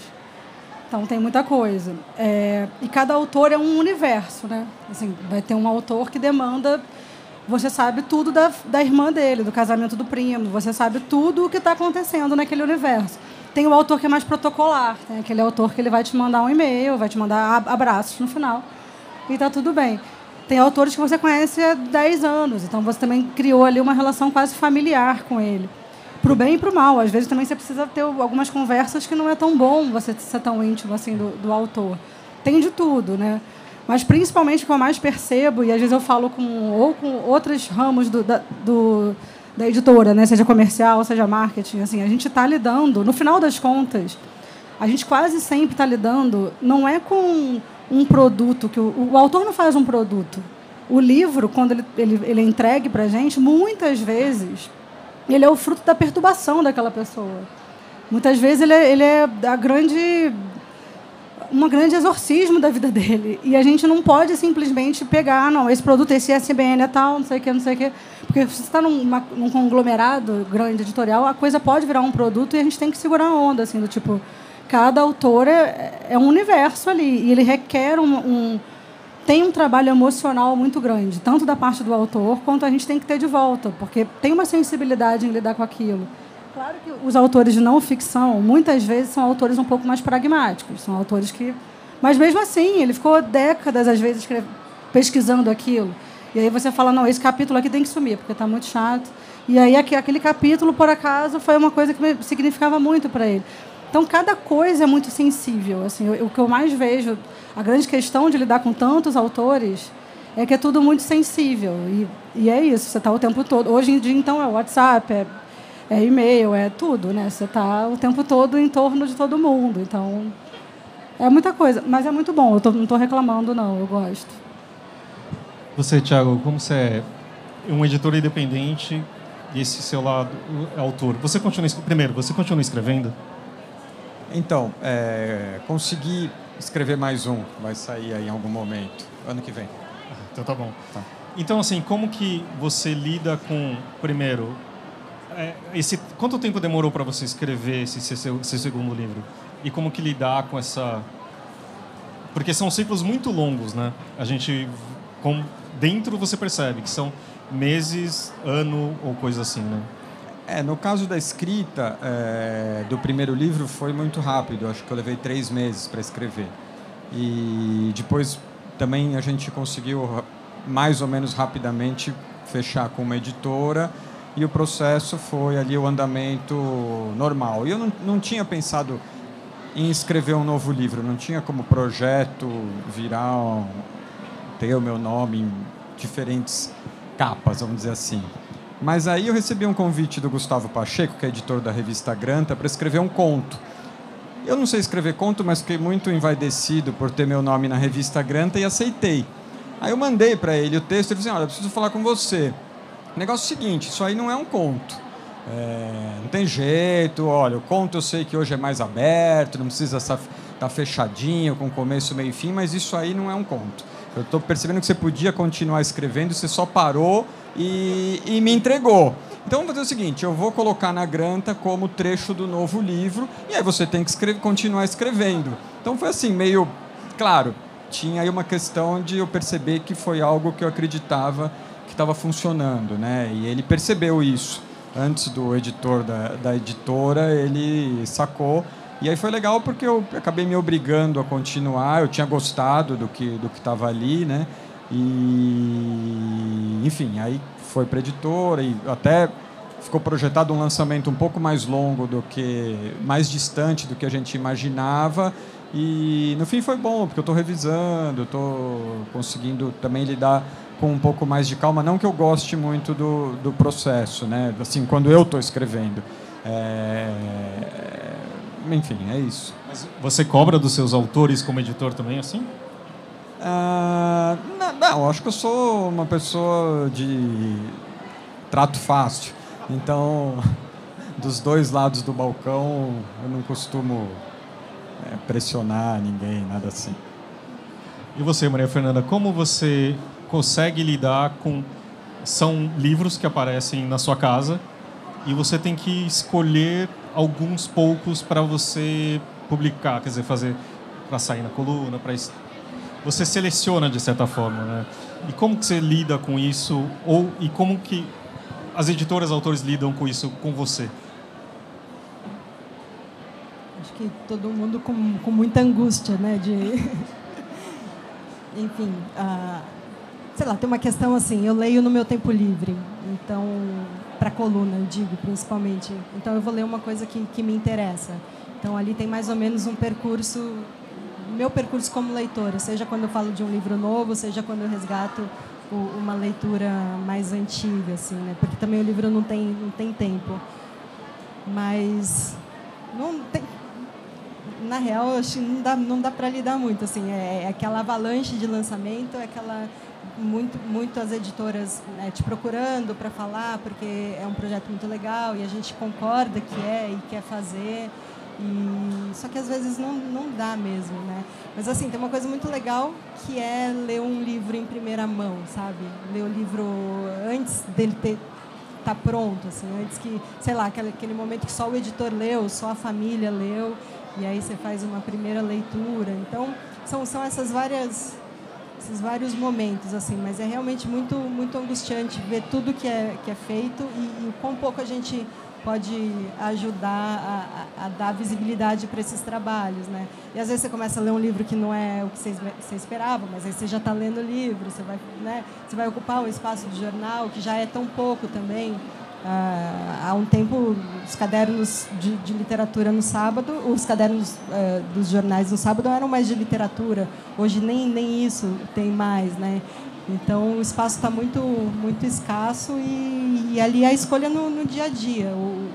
Então tem muita coisa. É, e cada autor é um universo, né? Assim, vai ter um autor que demanda. Você sabe tudo da, da irmã dele, do casamento do primo, você sabe tudo o que está acontecendo naquele universo. Tem o autor que é mais protocolar, tem aquele autor que ele vai te mandar um e-mail, vai te mandar abraços no final, e está tudo bem. Tem autores que você conhece há 10 anos, então você também criou ali uma relação quase familiar com ele para o bem e para o mal. Às vezes também você precisa ter algumas conversas que não é tão bom você ser tão íntimo assim do, do autor. Tem de tudo, né? Mas principalmente o que eu mais percebo, e às vezes eu falo com ou com outros ramos do, da, do, da editora, né? seja comercial, seja marketing, assim, a gente está lidando, no final das contas, a gente quase sempre está lidando, não é com um produto, que o, o autor não faz um produto. O livro, quando ele, ele, ele é entregue para a gente, muitas vezes ele é o fruto da perturbação daquela pessoa. Muitas vezes ele é, ele é a grande um grande exorcismo da vida [laughs] dele. E a gente não pode simplesmente pegar, não, esse produto, esse SBN é tal, não sei o que, não sei o que. Porque se você está num, num, conglomerado grande editorial, a coisa pode virar um produto e a gente tem que segurar a onda, assim, do tipo, cada autor é, é um universo ali. E ele requer um, um tem um trabalho emocional muito grande, tanto da parte do autor quanto a gente tem que ter de volta, porque tem uma sensibilidade em lidar com aquilo. Claro que os autores de não ficção, muitas vezes, são autores um pouco mais pragmáticos, são autores que. Mas mesmo assim, ele ficou décadas, às vezes, pesquisando aquilo. E aí você fala: não, esse capítulo aqui tem que sumir, porque está muito chato. E aí aquele capítulo, por acaso, foi uma coisa que significava muito para ele. Então, cada coisa é muito sensível. Assim, o, que eu mais vejo, a grande questão de lidar com tantos autores é que é tudo muito sensível. E, e é isso, você está o tempo todo. Hoje em dia, então, é WhatsApp, é, é e-mail, é tudo, né? Você está o tempo todo em torno de todo mundo. Então, é muita coisa. Mas é muito bom, eu tô, não estou reclamando, não, eu gosto. Você, Thiago, como você é um editor independente e esse seu lado é autor, você continua primeiro, você continua escrevendo? Então, é, consegui escrever mais um, vai sair aí em algum momento, ano que vem. Então tá bom. Tá. Então, assim, como que você lida com, primeiro, é, esse, quanto tempo demorou para você escrever esse, esse, segundo livro? E como que lidar com essa... Porque são ciclos muito longos, né? A gente, com, dentro você percebe que são meses, ano ou coisa assim, né? É, no caso da escrita é, do primeiro livro foi muito rápido. Acho que eu levei três meses para escrever. E depois também a gente conseguiu mais ou menos rapidamente fechar com uma editora e o processo foi ali o andamento normal. E eu não, não tinha pensado em escrever um novo livro, não tinha como projeto virar ter o meu nome em diferentes capas, vamos dizer assim. Mas aí eu recebi um convite do Gustavo Pacheco, que é editor da revista Granta, para escrever um conto. Eu não sei escrever conto, mas fiquei muito envaidecido por ter meu nome na revista Granta e aceitei. Aí eu mandei para ele o texto e ele disse: assim, Olha, eu preciso falar com você. Negócio é o seguinte: isso aí não é um conto. É, não tem jeito, olha, o conto eu sei que hoje é mais aberto, não precisa estar tá fechadinho, com começo, meio e fim, mas isso aí não é um conto. Eu estou percebendo que você podia continuar escrevendo, você só parou e, e me entregou. Então vamos fazer o seguinte: eu vou colocar na granta como trecho do novo livro e aí você tem que escrever, continuar escrevendo. Então foi assim, meio. Claro, tinha aí uma questão de eu perceber que foi algo que eu acreditava que estava funcionando, né? E ele percebeu isso. Antes do editor da, da editora, ele sacou. E aí foi legal porque eu acabei me obrigando a continuar. Eu tinha gostado do que do estava ali, né? E, enfim, aí foi para editora e até ficou projetado um lançamento um pouco mais longo do que mais distante do que a gente imaginava. E no fim foi bom porque eu estou revisando estou conseguindo também lidar com um pouco mais de calma. Não que eu goste muito do, do processo né? Assim quando eu estou escrevendo. É... enfim é isso. Mas você cobra dos seus autores como editor também assim? Ah, não, acho que eu sou uma pessoa de trato fácil. Então, [laughs] dos dois lados do balcão, eu não costumo é, pressionar ninguém, nada assim. E você, Maria Fernanda, como você consegue lidar com. São livros que aparecem na sua casa e você tem que escolher alguns poucos para você publicar, quer dizer, fazer para sair na coluna, para você seleciona de certa forma, né? E como que você lida com isso ou e como que as editoras, autores lidam com isso com você? Acho que todo mundo com, com muita angústia, né? De, [laughs] enfim, uh, sei lá, tem uma questão assim. Eu leio no meu tempo livre, então para coluna, eu digo, principalmente. Então eu vou ler uma coisa que, que me interessa. Então ali tem mais ou menos um percurso meu percurso como leitora, seja quando eu falo de um livro novo, seja quando eu resgato uma leitura mais antiga, assim, né? Porque também o livro não tem, não tem tempo. Mas não tem, na real, acho que não dá, não dá para lidar muito, assim, é, é, aquela avalanche de lançamento, é aquela muito muito as editoras né, te procurando para falar porque é um projeto muito legal e a gente concorda que é e quer fazer e, só que às vezes não, não dá mesmo, né? Mas assim, tem uma coisa muito legal que é ler um livro em primeira mão, sabe? Ler o livro antes dele ter tá pronto, assim, antes que, sei lá, aquele, momento que só o editor leu, só a família leu, e aí você faz uma primeira leitura. Então, são, são essas várias esses vários momentos assim, mas é realmente muito muito angustiante ver tudo que é que é feito e, e o quão pouco a gente pode ajudar a, a, dar visibilidade para esses trabalhos, né? E às vezes você começa a ler um livro que não é o que você, esperava, mas aí você já está lendo o livro, você vai, né? Você vai ocupar o espaço do jornal que já é tão pouco também. Ah, há um tempo, os cadernos de, de, literatura no sábado, os cadernos uh, dos jornais no sábado eram mais de literatura. Hoje nem, nem isso tem mais, né? Então o espaço está muito muito escasso e, e, ali a escolha no, no dia a dia, o,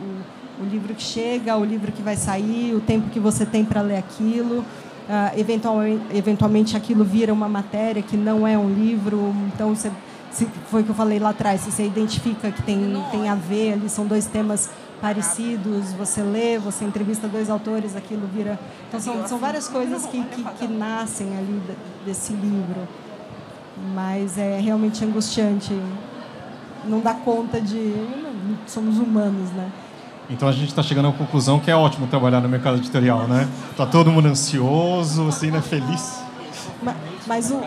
o, o, livro que chega, o livro que vai sair, o tempo que você tem para ler aquilo. Uh, eventualmente, eventualmente aquilo vira uma matéria que não é um livro, então você se, foi o que eu falei lá atrás, se você identifica que tem, tem a ver ali, são dois temas parecidos, você lê, você entrevista dois autores, aquilo vira. Então, são, são várias coisas que, que, que nascem ali desse livro. Mas é realmente angustiante. Não dá conta de. Somos humanos, né? Então a gente está chegando à conclusão que é ótimo trabalhar no mercado editorial, né? Tá todo mundo ansioso, assim, né? Feliz. Mas, mas o,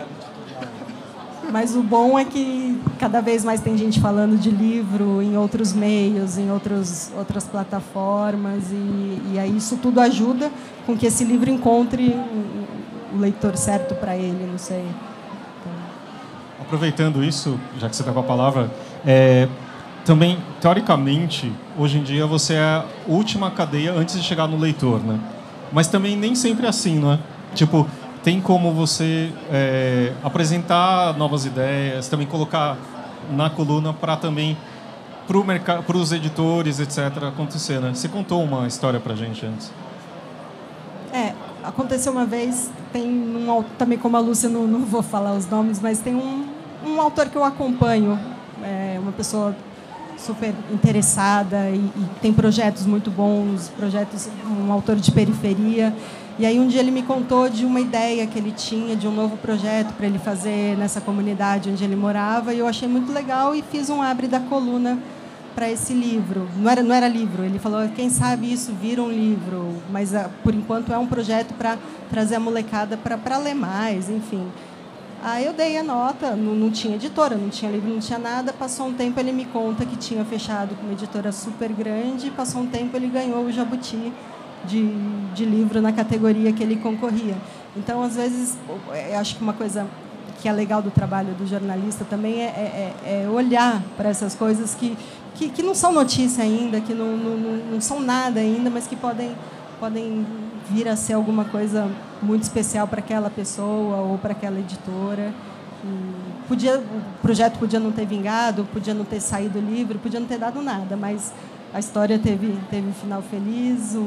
mas o bom é que cada vez mais tem gente falando de livro em outros meios, em outros, outras plataformas, e, e aí isso tudo ajuda com que esse livro encontre o, o leitor certo para ele, não sei. Aproveitando isso, já que você está com a palavra, é, também, teoricamente, hoje em dia você é a última cadeia antes de chegar no leitor, né? Mas também nem sempre é assim, não é? Tipo, tem como você é, apresentar novas ideias, também colocar na coluna para também para os editores, etc., acontecer, né? Você contou uma história para gente antes. É, aconteceu uma vez, tem um também como a Lúcia, não, não vou falar os nomes, mas tem um, um autor que eu acompanho, é, uma pessoa super interessada e, e tem projetos muito bons, projetos, um autor de periferia, e aí um dia ele me contou de uma ideia que ele tinha de um novo projeto para ele fazer nessa comunidade onde ele morava, e eu achei muito legal e fiz um abre da coluna para esse livro. Não era não era livro, ele falou, quem sabe isso vira um livro, mas ah, por enquanto é um projeto para trazer a molecada para ler mais, enfim. Aí eu dei a nota, não, não, tinha editora, não tinha livro, não tinha nada. Passou um tempo, ele me conta que tinha fechado com uma editora super grande. Passou um tempo, ele ganhou o Jabuti de, de livro na categoria que ele concorria. Então, às vezes, eu acho que uma coisa que é legal do trabalho do jornalista também é, é, é olhar para essas coisas que, que, que, não são notícia ainda, que não, não, não são nada ainda, mas que podem, podem vir a ser alguma coisa muito especial para aquela pessoa ou para aquela editora. E podia, o projeto podia não ter vingado, podia não ter saído o livro, podia não ter dado nada, mas a história teve, teve um final feliz, o,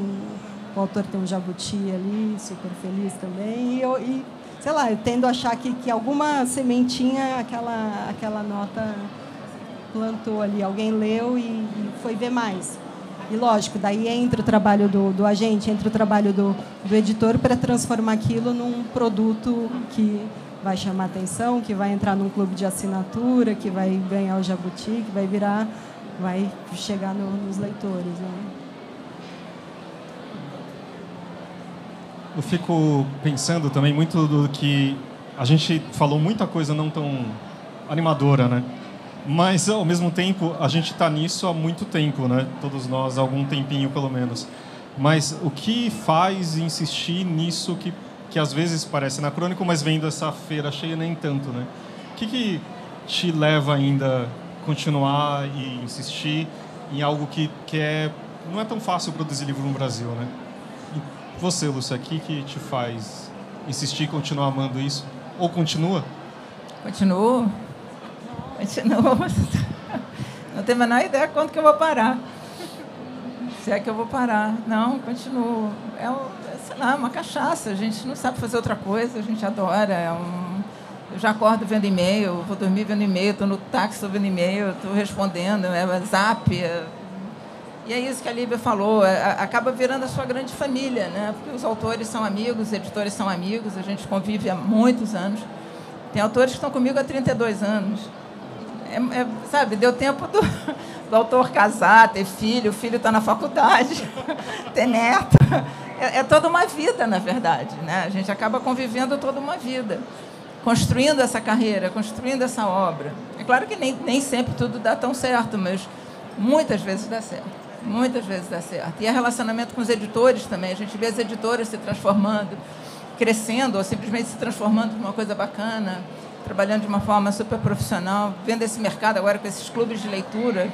o autor tem um jabuti ali, super feliz também. E, eu, e, sei lá, eu tendo a achar que, que alguma sementinha, aquela, aquela nota plantou ali, alguém leu e, e foi ver mais. E lógico, daí entra o trabalho do, do agente, entra o trabalho do, do editor para transformar aquilo num produto que vai chamar atenção, que vai entrar num clube de assinatura, que vai ganhar o jabuti, que vai virar vai chegar no, nos leitores. Né? Eu fico pensando também muito do que a gente falou muita coisa não tão animadora, né? Mas ao mesmo tempo a gente está nisso há muito tempo, né? Todos nós, algum tempinho pelo menos. Mas o que faz insistir nisso que que às vezes parece anacrônico, mas vendo essa feira cheia nem tanto, né? O que, que te leva ainda continuar e insistir em algo que, que é não é tão fácil produzir livro no Brasil, né? E você, Lúcia, aqui que te faz insistir e continuar amando isso? Ou continua? Continuo. Continuo. Não tenho a menor ideia quanto que eu vou parar. Se é que eu vou parar. Não, continuo. É, sei lá, uma cachaça. A gente não sabe fazer outra coisa, a gente adora. É um eu já acordo vendo e-mail, vou dormir vendo e-mail, estou no táxi, vendo e-mail, estou respondendo, é WhatsApp. É... E é isso que a Lívia falou, é, acaba virando a sua grande família, né? porque os autores são amigos, os editores são amigos, a gente convive há muitos anos. Tem autores que estão comigo há 32 anos. É, é, sabe, deu tempo do, [laughs] do, autor casar, ter filho, o filho está na faculdade, [laughs] ter neto. É, é toda uma vida, na verdade. Né? A gente acaba convivendo toda uma vida construindo essa carreira, construindo essa obra. É claro que nem, nem sempre tudo dá tão certo, mas muitas vezes dá certo. Muitas vezes dá certo. E é relacionamento com os editores também. A gente vê as editoras se transformando, crescendo, ou simplesmente se transformando numa coisa bacana, trabalhando de uma forma super profissional, vendo esse mercado agora com esses clubes de leitura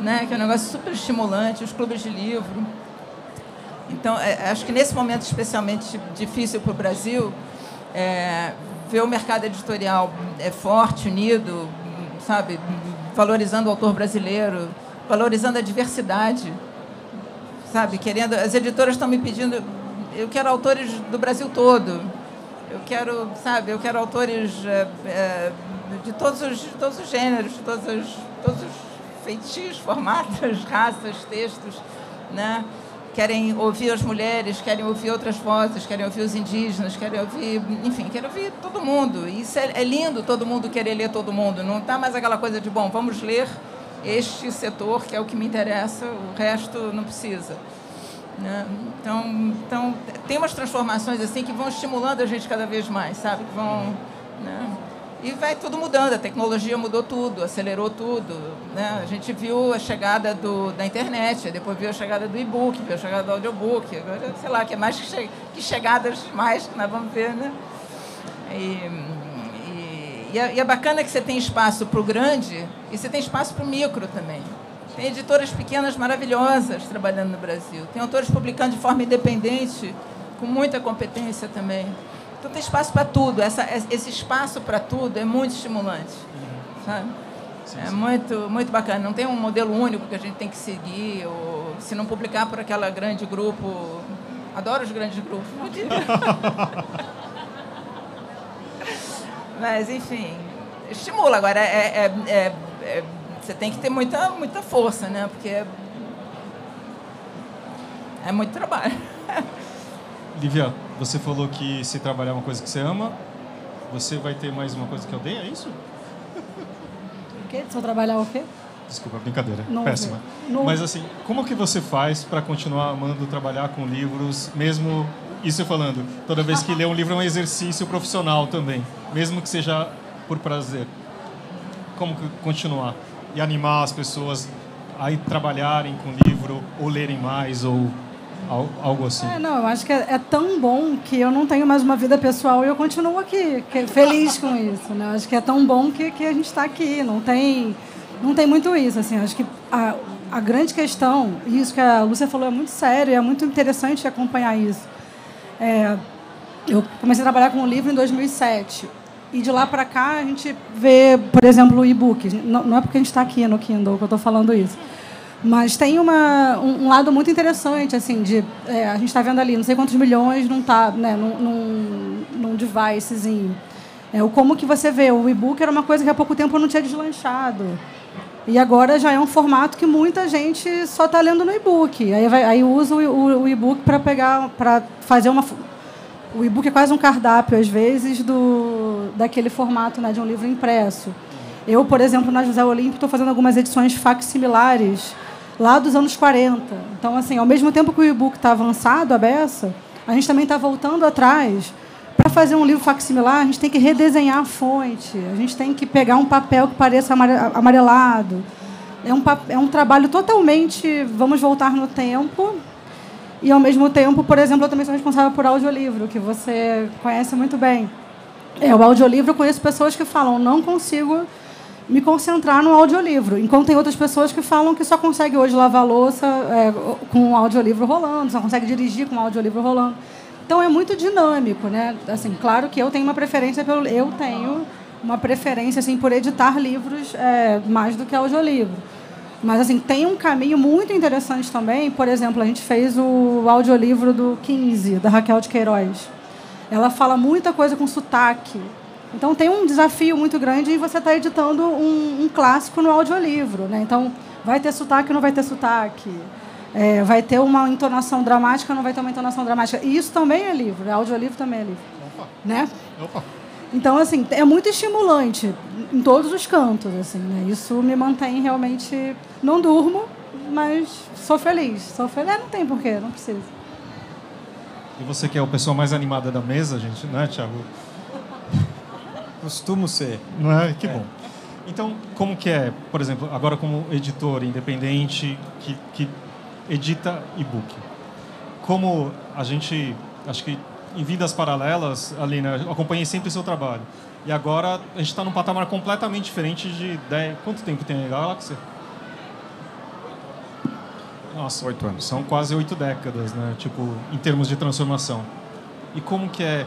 né? que é um negócio super estimulante, os clubes de livro. Então, é, acho que nesse momento especialmente difícil para o Brasil, é, ver o mercado editorial é forte, unido, sabe, valorizando o autor brasileiro, valorizando a diversidade, sabe, querendo. As editoras estão me pedindo, eu quero autores do Brasil todo, quero, sabe, eu quero autores é, é, de todos os, de todos os gêneros, de todos os, todos os feitios, [laughs] formatos, raças, textos, né? querem ouvir as mulheres, querem ouvir outras vozes, querem ouvir os indígenas, querem ouvir, enfim, querem ouvir todo mundo. E isso é, é lindo, todo mundo querer ler todo mundo. Não está mais aquela coisa de, bom, vamos ler este setor, que é o que me interessa, o resto não precisa. Né? Então, então, tem umas transformações assim que vão estimulando a gente cada vez mais, sabe? Que vão, né? E vai tudo mudando, a tecnologia mudou tudo, acelerou tudo. Né? A gente viu a chegada do, da internet, depois viu a chegada do e-book, viu a chegada do audiobook, agora, sei lá, que é mais que, che que chegadas mais que nós vamos ver, né? E, é, e é bacana que você tem espaço para o grande e você tem espaço para o micro também. Tem editoras pequenas maravilhosas trabalhando no Brasil. Tem autores publicando de forma independente, com muita competência também. Então tem espaço para tudo. Essa, esse espaço para tudo é muito estimulante. Sabe? Sim, é sim. muito, muito bacana. Não tem um modelo único que a gente tem que seguir. Ou se não publicar por aquela grande grupo. Adoro os grandes grupos. [laughs] Mas, enfim, estimula. Agora, é, é, é, é, você tem que ter muita, muita força, né? Porque é, é muito trabalho. [laughs] Lívia, você falou que se trabalhar uma coisa que você ama, você vai ter mais uma coisa que odeia, é isso? O quê? Se eu trabalhar o quê? Desculpa, brincadeira. Não Péssima. Não... Mas assim, como que você faz para continuar amando trabalhar com livros, mesmo isso falando, toda vez que lê um livro é um exercício profissional também, mesmo que seja por prazer. Como que continuar e animar as pessoas a trabalharem com livro ou lerem mais ou algo assim. É, não, eu acho que é, é, tão bom que eu não tenho mais uma vida pessoal e eu continuo aqui, feliz com isso. Né? Eu acho que é tão bom que, que a gente está aqui. Não tem, não tem muito isso. Assim, acho que a, a grande questão, e isso que a Lúcia falou é muito sério, e é muito interessante acompanhar isso. É, eu comecei a trabalhar com o livro em 2007. E de lá para cá a gente vê, por exemplo, o e-book. Não, é porque a gente está aqui no Kindle que eu estou falando isso. Mas tem uma, um, lado muito interessante, assim, de é, a gente está vendo ali, não sei quantos milhões não está, né, num, num, num devicezinho. É, o como que você vê, o e-book era uma coisa que há pouco tempo não tinha deslanchado. E agora já é um formato que muita gente só está lendo no e-book. Aí, aí usa o, o, o e-book para pegar, para fazer uma. O e-book é quase um cardápio, às vezes, do, daquele formato né, de um livro impresso. Eu, por exemplo, na José Olímpio, estou fazendo algumas edições facsimilares lá dos anos 40. Então, assim, ao mesmo tempo que o e-book está avançado, a beça, a gente também está voltando atrás. Para fazer um livro facsimilar, a gente tem que redesenhar a fonte, a gente tem que pegar um papel que pareça amarelado. É um, é um trabalho totalmente. Vamos voltar no tempo. E, ao mesmo tempo, por exemplo, eu também sou responsável por audiolivro, que você conhece muito bem. É, o audiolivro, eu conheço pessoas que falam, não consigo me concentrar no audiolivro. Enquanto tem outras pessoas que falam que só consegue hoje lavar louça é, com o audiolivro rolando, só consegue dirigir com o audiolivro rolando. Então é muito dinâmico, né? Assim, claro que eu tenho uma preferência pelo eu tenho uma preferência assim por editar livros é, mais do que audiolivro. Mas assim, tem um caminho muito interessante também, por exemplo, a gente fez o audiolivro do 15 da Raquel de Queiroz. Ela fala muita coisa com sotaque. Então tem um desafio muito grande em você estar tá editando um, um, clássico no audiolivro. Né? Então vai ter sotaque ou não vai ter sotaque. É, vai ter uma entonação dramática ou não vai ter uma entonação dramática. E isso também é livro, é audiolivro também é livro. Opa. Né? Opa. Então, assim, é muito estimulante em todos os cantos. Assim, né? Isso me mantém realmente. Não durmo, mas sou feliz. Sou feliz. É, não tem porquê, não precisa. E você que é a pessoa mais animada da mesa, gente, né, Thiago? Costumo ser. Não é? Que é. bom. Então, como que é, por exemplo, agora como editor independente que, que edita e-book? Como a gente, acho que em vidas paralelas, Alina, eu acompanhei sempre o seu trabalho. E agora a gente está num patamar completamente diferente de 10... Quanto tempo tem a Galáxia? Nossa, Oito anos. São quase oito décadas, né? Tipo, em termos de transformação. E como que é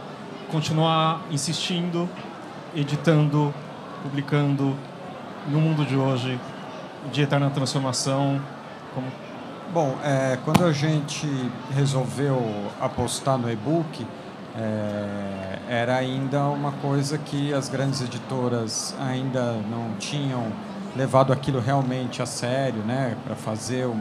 continuar insistindo, editando, publicando no mundo de hoje, de eterna transformação? Como... Bom, é, quando a gente resolveu apostar no e-book, é, era ainda uma coisa que as grandes editoras ainda não tinham levado aquilo realmente a sério, né, para fazer um,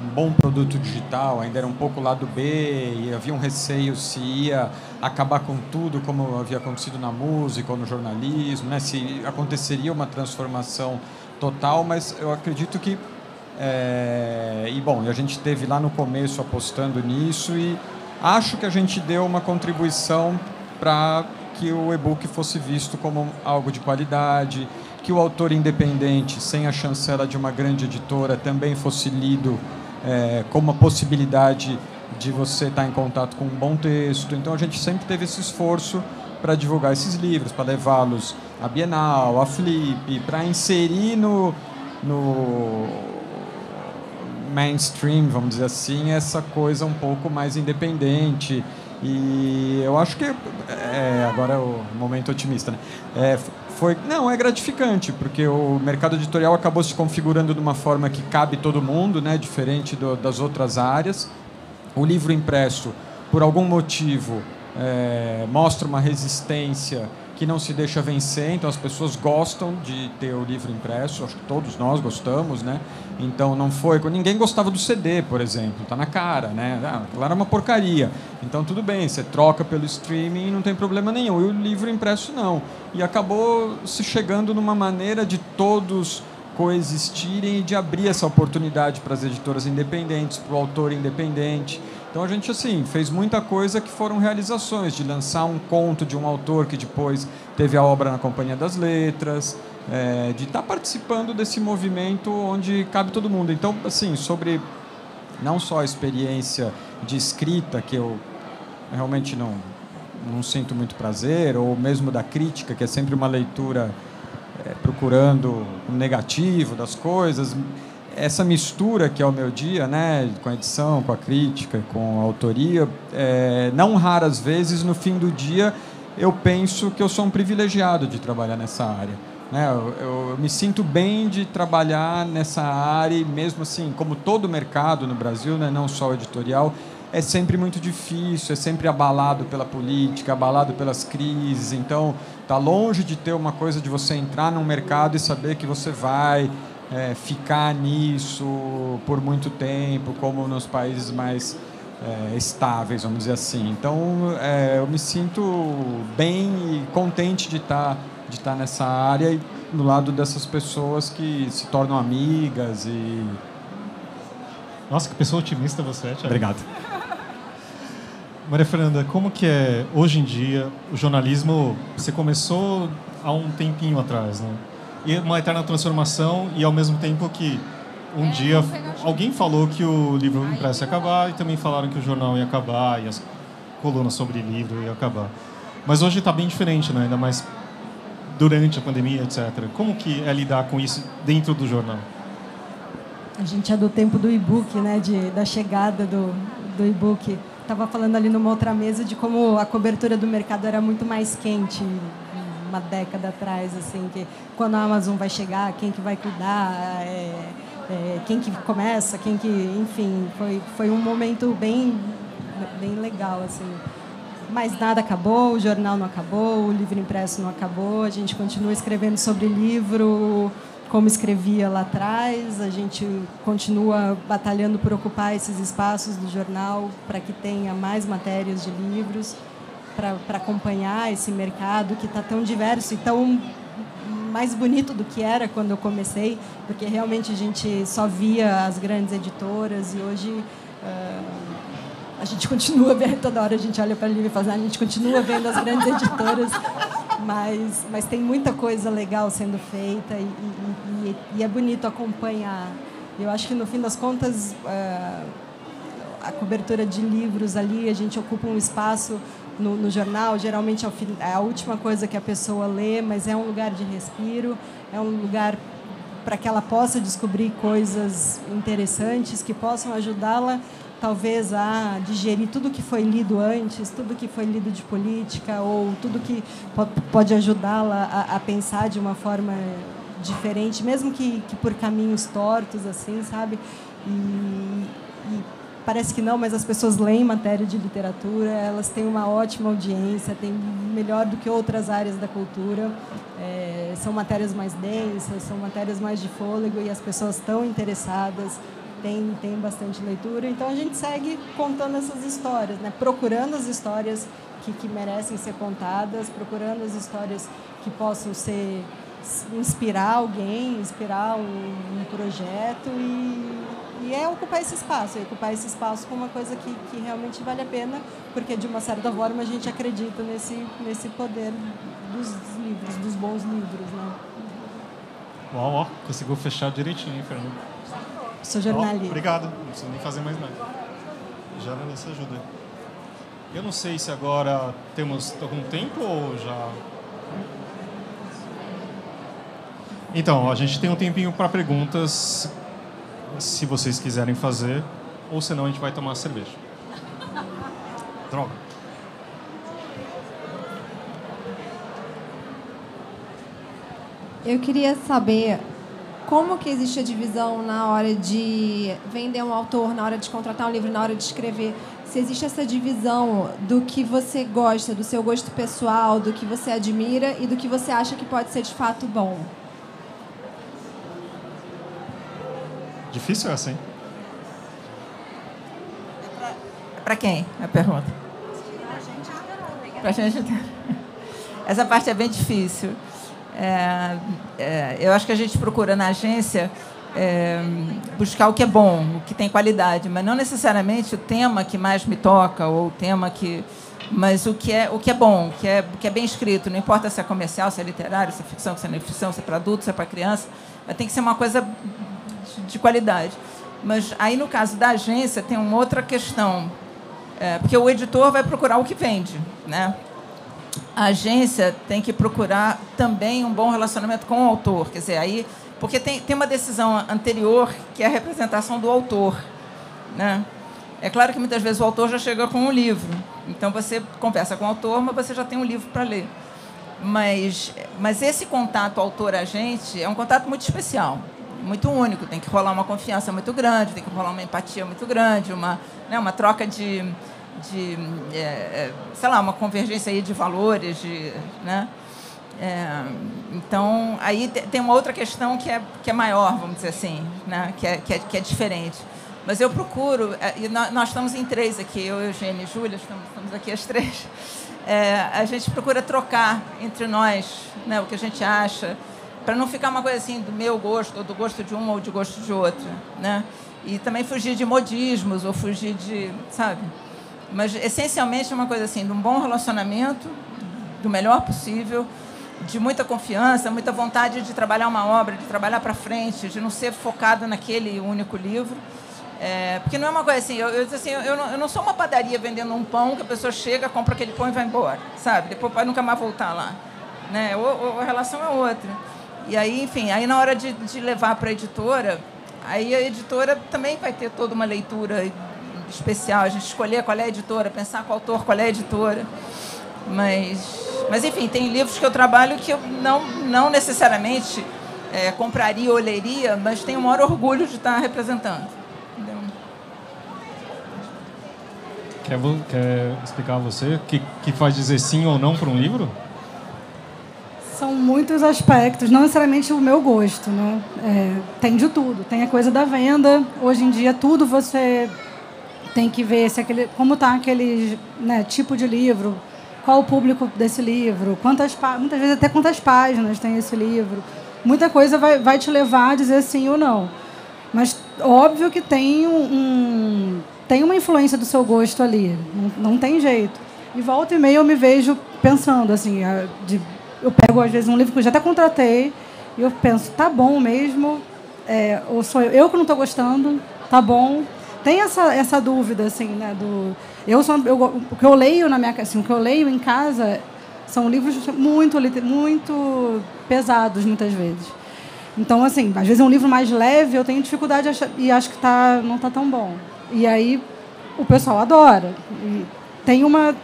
um bom produto digital, ainda era um pouco lado B e havia um receio se ia acabar com tudo como havia acontecido na música ou no jornalismo, né, se aconteceria uma transformação total, mas eu acredito que é, e bom, a gente teve lá no começo apostando nisso e acho que a gente deu uma contribuição para que o e-book fosse visto como algo de qualidade, que o autor independente, sem a chancela de uma grande editora, também fosse lido é, como uma possibilidade de você estar em contato com um bom texto. Então a gente sempre teve esse esforço para divulgar esses livros, para levá-los à Bienal, à Flip, para inserir no, no mainstream, vamos dizer assim, essa coisa um pouco mais independente. E eu acho que é, agora é o momento otimista, né? É, foi não é gratificante porque o mercado editorial acabou se configurando de uma forma que cabe todo mundo, né? Diferente do, das outras áreas. O livro impresso, por algum motivo, é, mostra uma resistência que não se deixa vencer, então as pessoas gostam de ter o livro impresso, acho que todos nós gostamos, né? Então não foi, ninguém gostava do CD, por exemplo, tá na cara, né? Ah, é uma porcaria. Então tudo bem, você troca pelo streaming, não tem problema nenhum. E o livro impresso não. E acabou se chegando numa maneira de todos coexistirem e de abrir essa oportunidade para as editoras independentes, para o autor independente. Então a gente assim fez muita coisa que foram realizações de lançar um conto de um autor que depois teve a obra na Companhia das Letras, é, de estar tá participando desse movimento onde cabe todo mundo. Então assim sobre não só a experiência de escrita que eu realmente não não sinto muito prazer ou mesmo da crítica que é sempre uma leitura é, procurando o negativo das coisas essa mistura que é o meu dia, né, com a edição, com a crítica, com a autoria, é, não raras vezes no fim do dia eu penso que eu sou um privilegiado de trabalhar nessa área. Né? Eu, eu, me sinto bem de trabalhar nessa área, e mesmo assim, como todo mercado no Brasil, né, não só o editorial, é sempre muito difícil, é sempre abalado pela política, abalado pelas crises. Então, tá longe de ter uma coisa de você entrar num mercado e saber que você vai é, ficar nisso por muito tempo, como nos países mais é, estáveis, vamos dizer assim. Então, é, eu me sinto bem e contente de estar tá, de estar tá nessa área e do lado dessas pessoas que se tornam amigas e nossa, que pessoa otimista você é, Thiago. Obrigado. [laughs] Maria Fernanda, como que é hoje em dia o jornalismo? Você começou há um tempinho atrás, né? E uma eterna transformação e ao mesmo tempo que um é, dia alguém falou que o livro impresso ia acabar e também falaram que o jornal ia acabar e as colunas sobre livro ia acabar. Mas hoje está bem diferente, né? ainda mais durante a pandemia, etc. Como que é lidar com isso dentro do jornal? A gente é do tempo do e-book, né? De, da chegada do, do e-book. Estava falando ali numa outra mesa de como a cobertura do mercado era muito mais quente uma década atrás, assim, que quando a Amazon vai chegar, quem que vai cuidar, é, é, quem que começa, quem que, enfim, foi, foi um momento bem, bem legal, assim. Mas nada acabou, o jornal não acabou, o livro impresso não acabou, a gente continua escrevendo sobre livro como escrevia lá atrás, a gente continua batalhando por ocupar esses espaços do jornal para que tenha mais matérias de livros para acompanhar esse mercado que está tão diverso e tão mais bonito do que era quando eu comecei, porque realmente a gente só via as grandes editoras e hoje uh, a gente continua vendo, toda hora a gente olha para ali e fala, a gente continua vendo as grandes [laughs] editoras, mas, mas tem muita coisa legal sendo feita e, e, e, e é bonito acompanhar. Eu acho que no fim das contas uh, a cobertura de livros ali, a gente ocupa um espaço no, no jornal, geralmente é, é a última coisa que a pessoa lê, mas é um lugar de respiro, é um lugar para que ela possa descobrir coisas interessantes que possam ajudá-la talvez a digerir tudo que foi lido antes, tudo que foi lido de política ou tudo que pode ajudá-la a, a, pensar de uma forma diferente, mesmo que, que por caminhos tortos, assim, sabe? E, e parece que não, mas as pessoas leem matéria de literatura, elas têm uma ótima audiência, têm melhor do que outras áreas da cultura. É, são matérias mais densas, são matérias mais de fôlego e as pessoas estão interessadas, tem, tem bastante leitura. Então a gente segue contando essas histórias, né? procurando as histórias que, que merecem ser contadas, procurando as histórias que possam ser inspirar alguém, inspirar um, um projeto e e é ocupar esse espaço, é ocupar esse espaço com uma coisa que, que realmente vale a pena, porque de uma certa forma a gente acredita nesse, nesse poder dos livros, dos bons livros. Né? Uau, ó, conseguiu fechar direitinho, hein, Fernando? Sou jornalista. Oh, obrigado, não preciso nem fazer mais nada. Já nessa ajuda. Eu não sei se agora temos algum tempo ou já. Então, a gente tem um tempinho para perguntas se vocês quiserem fazer, ou senão a gente vai tomar cerveja. Droga. Eu queria saber como que existe a divisão na hora de vender um autor, na hora de contratar um livro, na hora de escrever. Se existe essa divisão do que você gosta, do seu gosto pessoal, do que você admira e do que você acha que pode ser de fato bom. Difícil hein? É para quem a pergunta? Para a gente. Essa parte é bem difícil. É, é, eu acho que a gente procura na agência é, buscar o que é bom, o que tem qualidade, mas não necessariamente o tema que mais me toca ou o tema que, mas o que é o que é bom, o que é, o que é bem escrito. Não importa se é comercial, se é literário, se é ficção, se é não ficção, se é para adulto, se é para criança, tem que ser uma coisa de qualidade. Mas aí, no caso da agência, tem uma outra questão. É, porque o editor vai procurar o que vende. Né? A agência tem que procurar também um bom relacionamento com o autor. Quer dizer, aí, porque tem, tem uma decisão anterior que é a representação do autor. Né? É claro que muitas vezes o autor já chega com um livro. Então você conversa com o autor, mas você já tem um livro para ler. Mas, mas esse contato autor-agente é um contato muito especial muito único, tem que rolar uma confiança muito grande, tem que rolar uma empatia muito grande, uma, né, uma troca de, de é, é sei lá, uma convergência aí de valores, de, né? É, então, aí tem uma outra questão que é, que é maior, vamos dizer assim, né? que, é, que, é, que é diferente. Mas eu procuro, é, e nós, estamos em três aqui, eu, Eugênia e Júlia, estamos, estamos aqui as três. É, a gente procura trocar entre nós né, o que a gente acha, para não ficar uma coisa assim do meu gosto, ou do gosto de um ou de gosto de outro, né? E também fugir de modismos ou fugir de, sabe? Mas essencialmente é uma coisa assim, de um bom relacionamento, do melhor possível, de muita confiança, muita vontade de trabalhar uma obra, de trabalhar para frente, de não ser focado naquele único livro. É, porque não é uma coisa assim, eu, eu, assim eu, não, eu não sou uma padaria vendendo um pão que a pessoa chega, compra aquele pão e vai embora, sabe? Depois pode nunca mais voltar lá. Né? Ou, ou a relação é outra. E aí, enfim, aí na hora de, de levar para a editora, aí a editora também vai ter toda uma leitura especial, a gente escolher qual é a editora, pensar qual autor, qual é a editora. Mas, mas enfim, tem livros que eu trabalho que eu não, não necessariamente é, compraria ou leria, mas tenho o maior orgulho de estar representando. Quer, quer explicar a você que, que faz dizer sim ou não para um livro? São muitos aspectos, não necessariamente o meu gosto. Né? É, tem de tudo. Tem a coisa da venda. Hoje em dia, tudo você tem que ver se aquele, como está aquele né, tipo de livro, qual o público desse livro, quantas muitas vezes até quantas páginas tem esse livro. Muita coisa vai, vai te levar a dizer sim ou não. Mas óbvio que tem um, um tem uma influência do seu gosto ali, não, não tem jeito. E volta e meia eu me vejo pensando assim, de eu pego, às vezes, um livro que eu já até contratei e eu penso, tá bom mesmo, é, ou sou eu, eu que não estou gostando, tá bom. Tem essa, essa dúvida, assim, né? Do, eu sou, eu, o que eu leio na minha assim, o que eu leio em casa são livros muito, muito pesados, muitas vezes. Então, assim, às vezes é um livro mais leve, eu tenho dificuldade e acho que tá, não está tão bom. E aí o pessoal adora. E tem uma.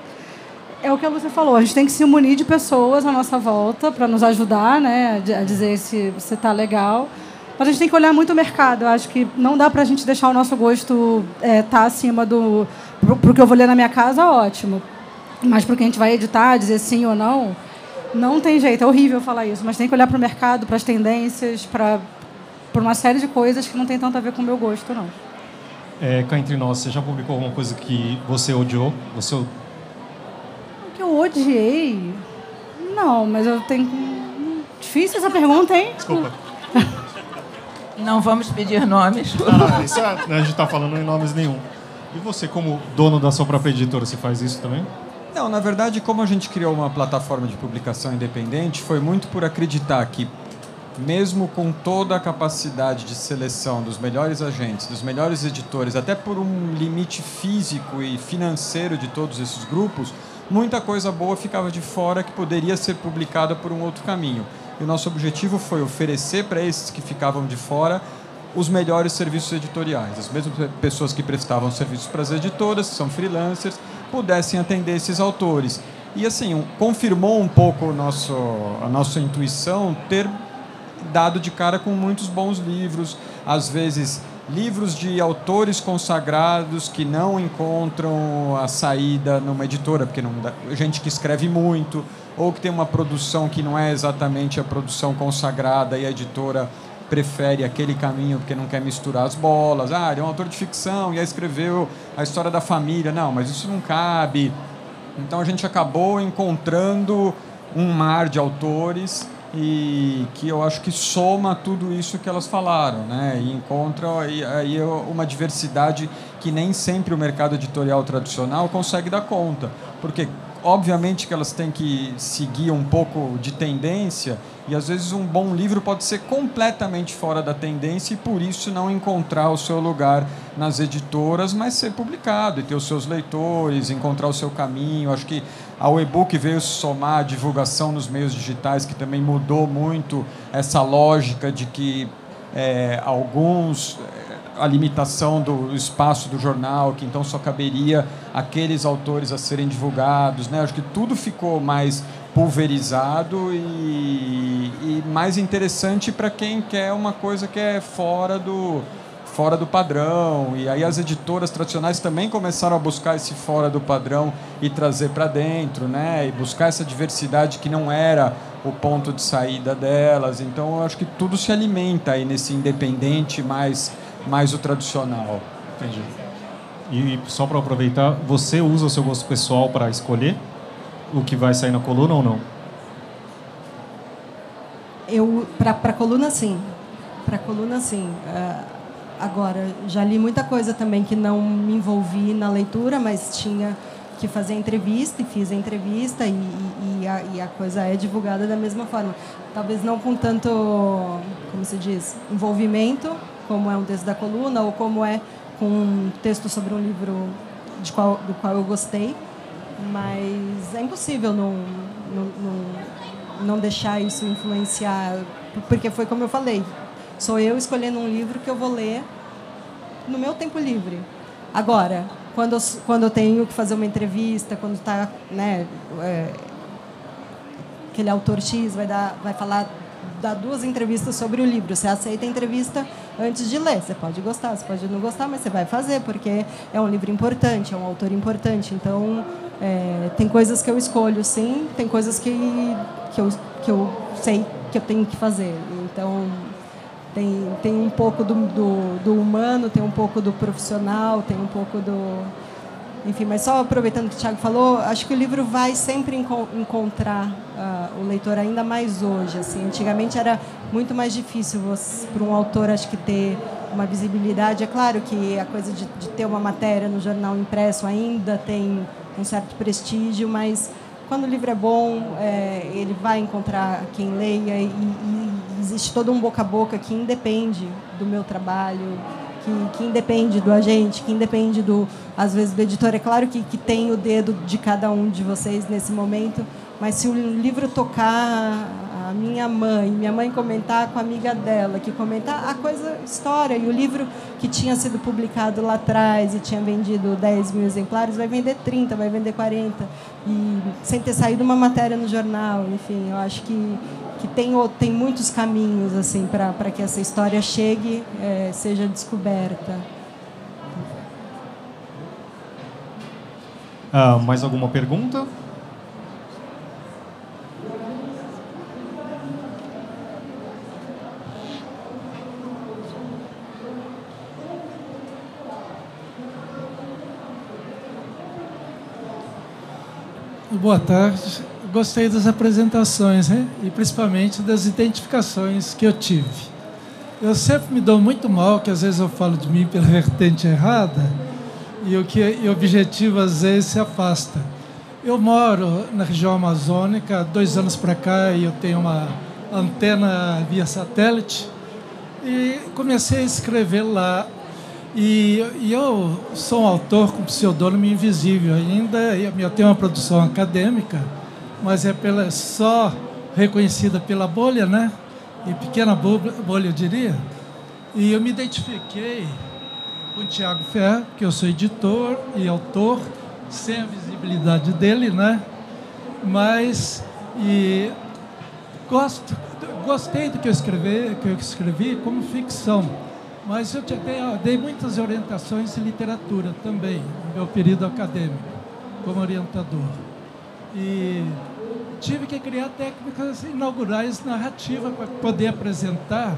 É o que você falou, a gente tem que se munir de pessoas à nossa volta para nos ajudar né, a dizer se você está legal. Mas a gente tem que olhar muito o mercado. Eu acho que não dá para a gente deixar o nosso gosto estar é, tá acima do. Para o que eu vou ler na minha casa, ótimo. Mas para o que a gente vai editar, dizer sim ou não, não tem jeito. É horrível falar isso. Mas tem que olhar para o mercado, para as tendências, para uma série de coisas que não tem tanto a ver com o meu gosto, não. É, cá entre nós, você já publicou alguma coisa que você odiou? Você... Eu odiei? Não, mas eu tenho. Difícil essa pergunta, hein? Desculpa. Não vamos pedir nomes. Ah, isso é, a gente está falando em nomes nenhum. E você, como dono da sua própria editora, você faz isso também? Não, na verdade, como a gente criou uma plataforma de publicação independente, foi muito por acreditar que, mesmo com toda a capacidade de seleção dos melhores agentes, dos melhores editores, até por um limite físico e financeiro de todos esses grupos, muita coisa boa ficava de fora que poderia ser publicada por um outro caminho. E o nosso objetivo foi oferecer para esses que ficavam de fora os melhores serviços editoriais. As mesmas pessoas que prestavam serviços para as editoras, que são freelancers, pudessem atender esses autores. E assim, um, confirmou um pouco o nosso, a nossa intuição ter dado de cara com muitos bons livros, às vezes livros de autores consagrados que não encontram a saída numa editora, porque não dá, gente que escreve muito, ou que tem uma produção que não é exatamente a produção consagrada e a editora prefere aquele caminho porque não quer misturar as bolas. Ah, ele é um autor de ficção e aí escreveu a história da família. Não, mas isso não cabe. Então a gente acabou encontrando um mar de autores e que eu acho que soma tudo isso que elas falaram, né? E encontra aí uma diversidade que nem sempre o mercado editorial tradicional consegue dar conta, porque obviamente que elas têm que seguir um pouco de tendência e às vezes um bom livro pode ser completamente fora da tendência e por isso não encontrar o seu lugar nas editoras, mas ser publicado e ter os seus leitores, encontrar o seu caminho. Acho que ao e-book veio somar a divulgação nos meios digitais, que também mudou muito essa lógica de que é, alguns a limitação do espaço do jornal, que então só caberia aqueles autores a serem divulgados. Né? Acho que tudo ficou mais pulverizado e, e mais interessante para quem quer uma coisa que é fora do, fora do padrão. E aí as editoras tradicionais também começaram a buscar esse fora do padrão e trazer para dentro, né? E buscar essa diversidade que não era o ponto de saída delas. Então eu acho que tudo se alimenta aí nesse independente mais mais o tradicional. Entendi. E só para aproveitar, você usa o seu gosto pessoal para escolher o que vai sair na coluna ou não? Eu para para coluna sim, para coluna sim. Uh, agora já li muita coisa também que não me envolvi na leitura, mas tinha que fazer entrevista e fiz a entrevista e, e, a, e, a, coisa é divulgada da mesma forma. Talvez não com tanto, como se diz, envolvimento, como é um texto da coluna ou como é com um texto sobre um livro de qual, do qual eu gostei, mas é impossível não, não, não, não deixar isso influenciar, porque foi como eu falei, sou eu escolhendo um livro que eu vou ler no meu tempo livre. Agora, quando eu, quando eu tenho que fazer uma entrevista, quando está, né, é, aquele autor X vai dar, vai falar dar duas entrevistas sobre o livro. Você aceita a entrevista antes de ler. Você pode gostar, você pode não gostar, mas você vai fazer, porque é um livro importante, é um autor importante. Então, é, tem coisas que eu escolho, sim, tem coisas que, que, eu, que eu sei que eu tenho que fazer. Então, tem, tem um pouco do, do, do humano, tem um pouco do profissional, tem um pouco do enfim, mas só aproveitando que o Thiago falou, acho que o livro vai sempre enco encontrar uh, o leitor ainda mais hoje. Assim, antigamente era muito mais difícil para um autor, acho que ter uma visibilidade. É claro que a coisa de, de ter uma matéria no jornal impresso ainda tem um certo prestígio, mas quando o livro é bom, é, ele vai encontrar quem leia e, e existe todo um boca a boca que independe do meu trabalho que, que independe do agente, que independe do, às vezes, do editor. É claro que, que tem o dedo de cada um de vocês nesse momento, mas se o livro tocar a minha mãe, minha mãe comentar com a amiga dela, que comentar a coisa, história, e o livro que tinha sido publicado lá atrás e tinha vendido 10 mil exemplares, vai vender 30, vai vender 40, e sem ter saído uma matéria no jornal, enfim, eu acho que, que tem, tem muitos caminhos assim para que essa história chegue, é, seja descoberta. Ah, mais alguma pergunta? Boa tarde. Gostei das apresentações né? e principalmente das identificações que eu tive. Eu sempre me dou muito mal, que às vezes eu falo de mim pela vertente errada e o que e o objetivo às vezes se afasta. Eu moro na região amazônica, dois anos para cá e eu tenho uma antena via satélite e comecei a escrever lá e, e, eu sou um autor com pseudônimo invisível ainda. Eu tenho uma produção acadêmica, mas é pela, só reconhecida pela bolha, né? E pequena bolha, bolha, eu diria. E eu me identifiquei com o Tiago Ferro, que eu sou editor e autor, sem a visibilidade dele, né? Mas e gosto, gostei do que eu escrevi, que eu escrevi como ficção mas eu dei muitas orientações em literatura também, no meu período acadêmico, como orientador. E tive que criar técnicas inaugurais narrativas para poder apresentar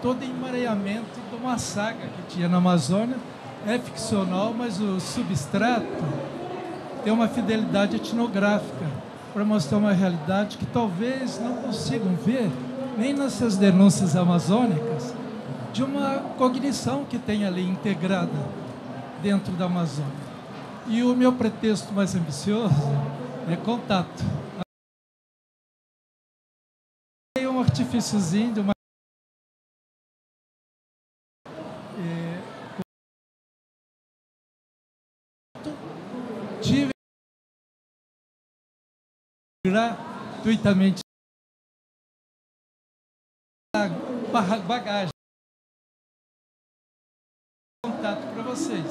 todo o emaranhamento de uma saga que tinha na Amazônia. É ficcional, mas o substrato tem uma fidelidade etnográfica para mostrar uma realidade que talvez não consigam ver nem nessas denúncias amazônicas, de uma cognição que tem ali integrada dentro da Amazônia. E o meu pretexto mais ambicioso é contato. Artifíciozinho de uma é, tive gratuitamente bagagem contato para vocês.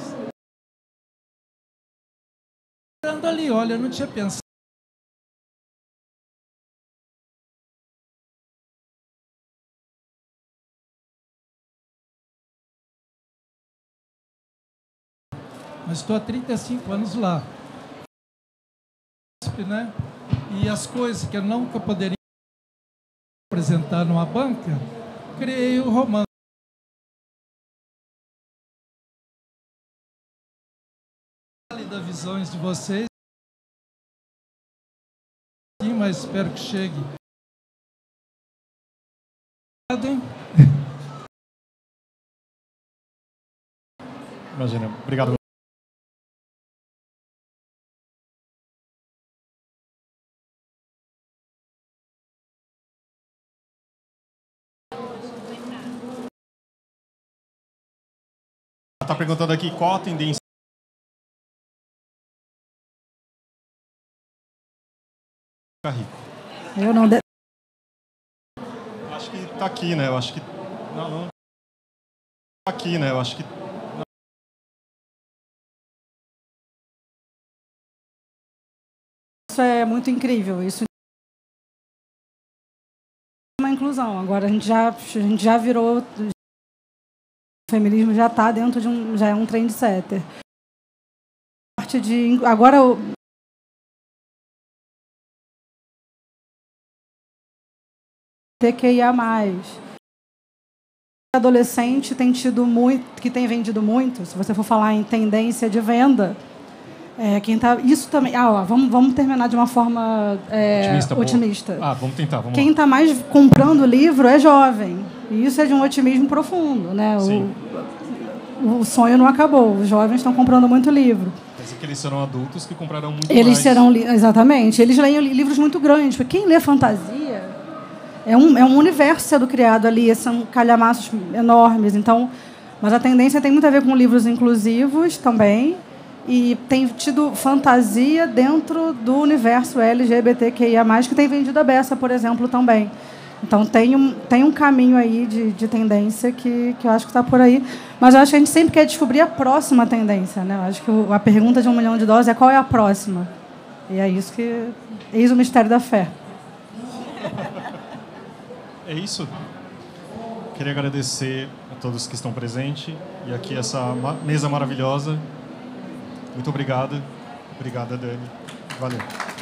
Olhando ali, olha, eu não tinha pensado. Mas estou há 35 anos lá. Né? E as coisas que eu nunca poderia apresentar numa banca, criei o romance. das visões de vocês. Sim, mas espero que chegue. Imagina, obrigado. Está perguntando aqui qual a tendência rico? Eu não. De... Acho que está aqui, né? Eu acho que. Não, não. Tá aqui, né? Eu acho que. Isso é muito incrível. Isso é uma inclusão. Agora a gente já, a gente já virou. O feminismo já está dentro de um. já é um trendsetter. Parte de. Agora TQIA+. Adolescente tem tido muito, que tem vendido muito, se você for falar em tendência de venda, é, quem tá, isso também. Ah, ó, vamos, vamos terminar de uma forma é, otimista. otimista. Ah, vamos tentar. Vamos quem está mais comprando livro é jovem. E isso é de um otimismo profundo. Né? O, o sonho não acabou. Os jovens estão comprando muito livro. Quer dizer que eles serão adultos que comprarão muito eles mais. serão, exatamente. Eles leem livros muito grandes. Porque quem lê fantasia é um, é um universo sendo criado ali, são calhamaços enormes. Então, mas a tendência tem muito a ver com livros inclusivos também e tem tido fantasia dentro do universo LGBTQIA+, que tem vendido a beça, por exemplo, também. Então tem um, tem um caminho aí de, de tendência que, que eu acho que está por aí. Mas eu acho que a gente sempre quer descobrir a próxima tendência. Né? Eu acho que a pergunta de um milhão de dólares é qual é a próxima. E é isso que. Eis o mistério da fé. É isso. Queria agradecer a todos que estão presentes e aqui essa mesa maravilhosa. Muito obrigado. Obrigada, Dani. Valeu.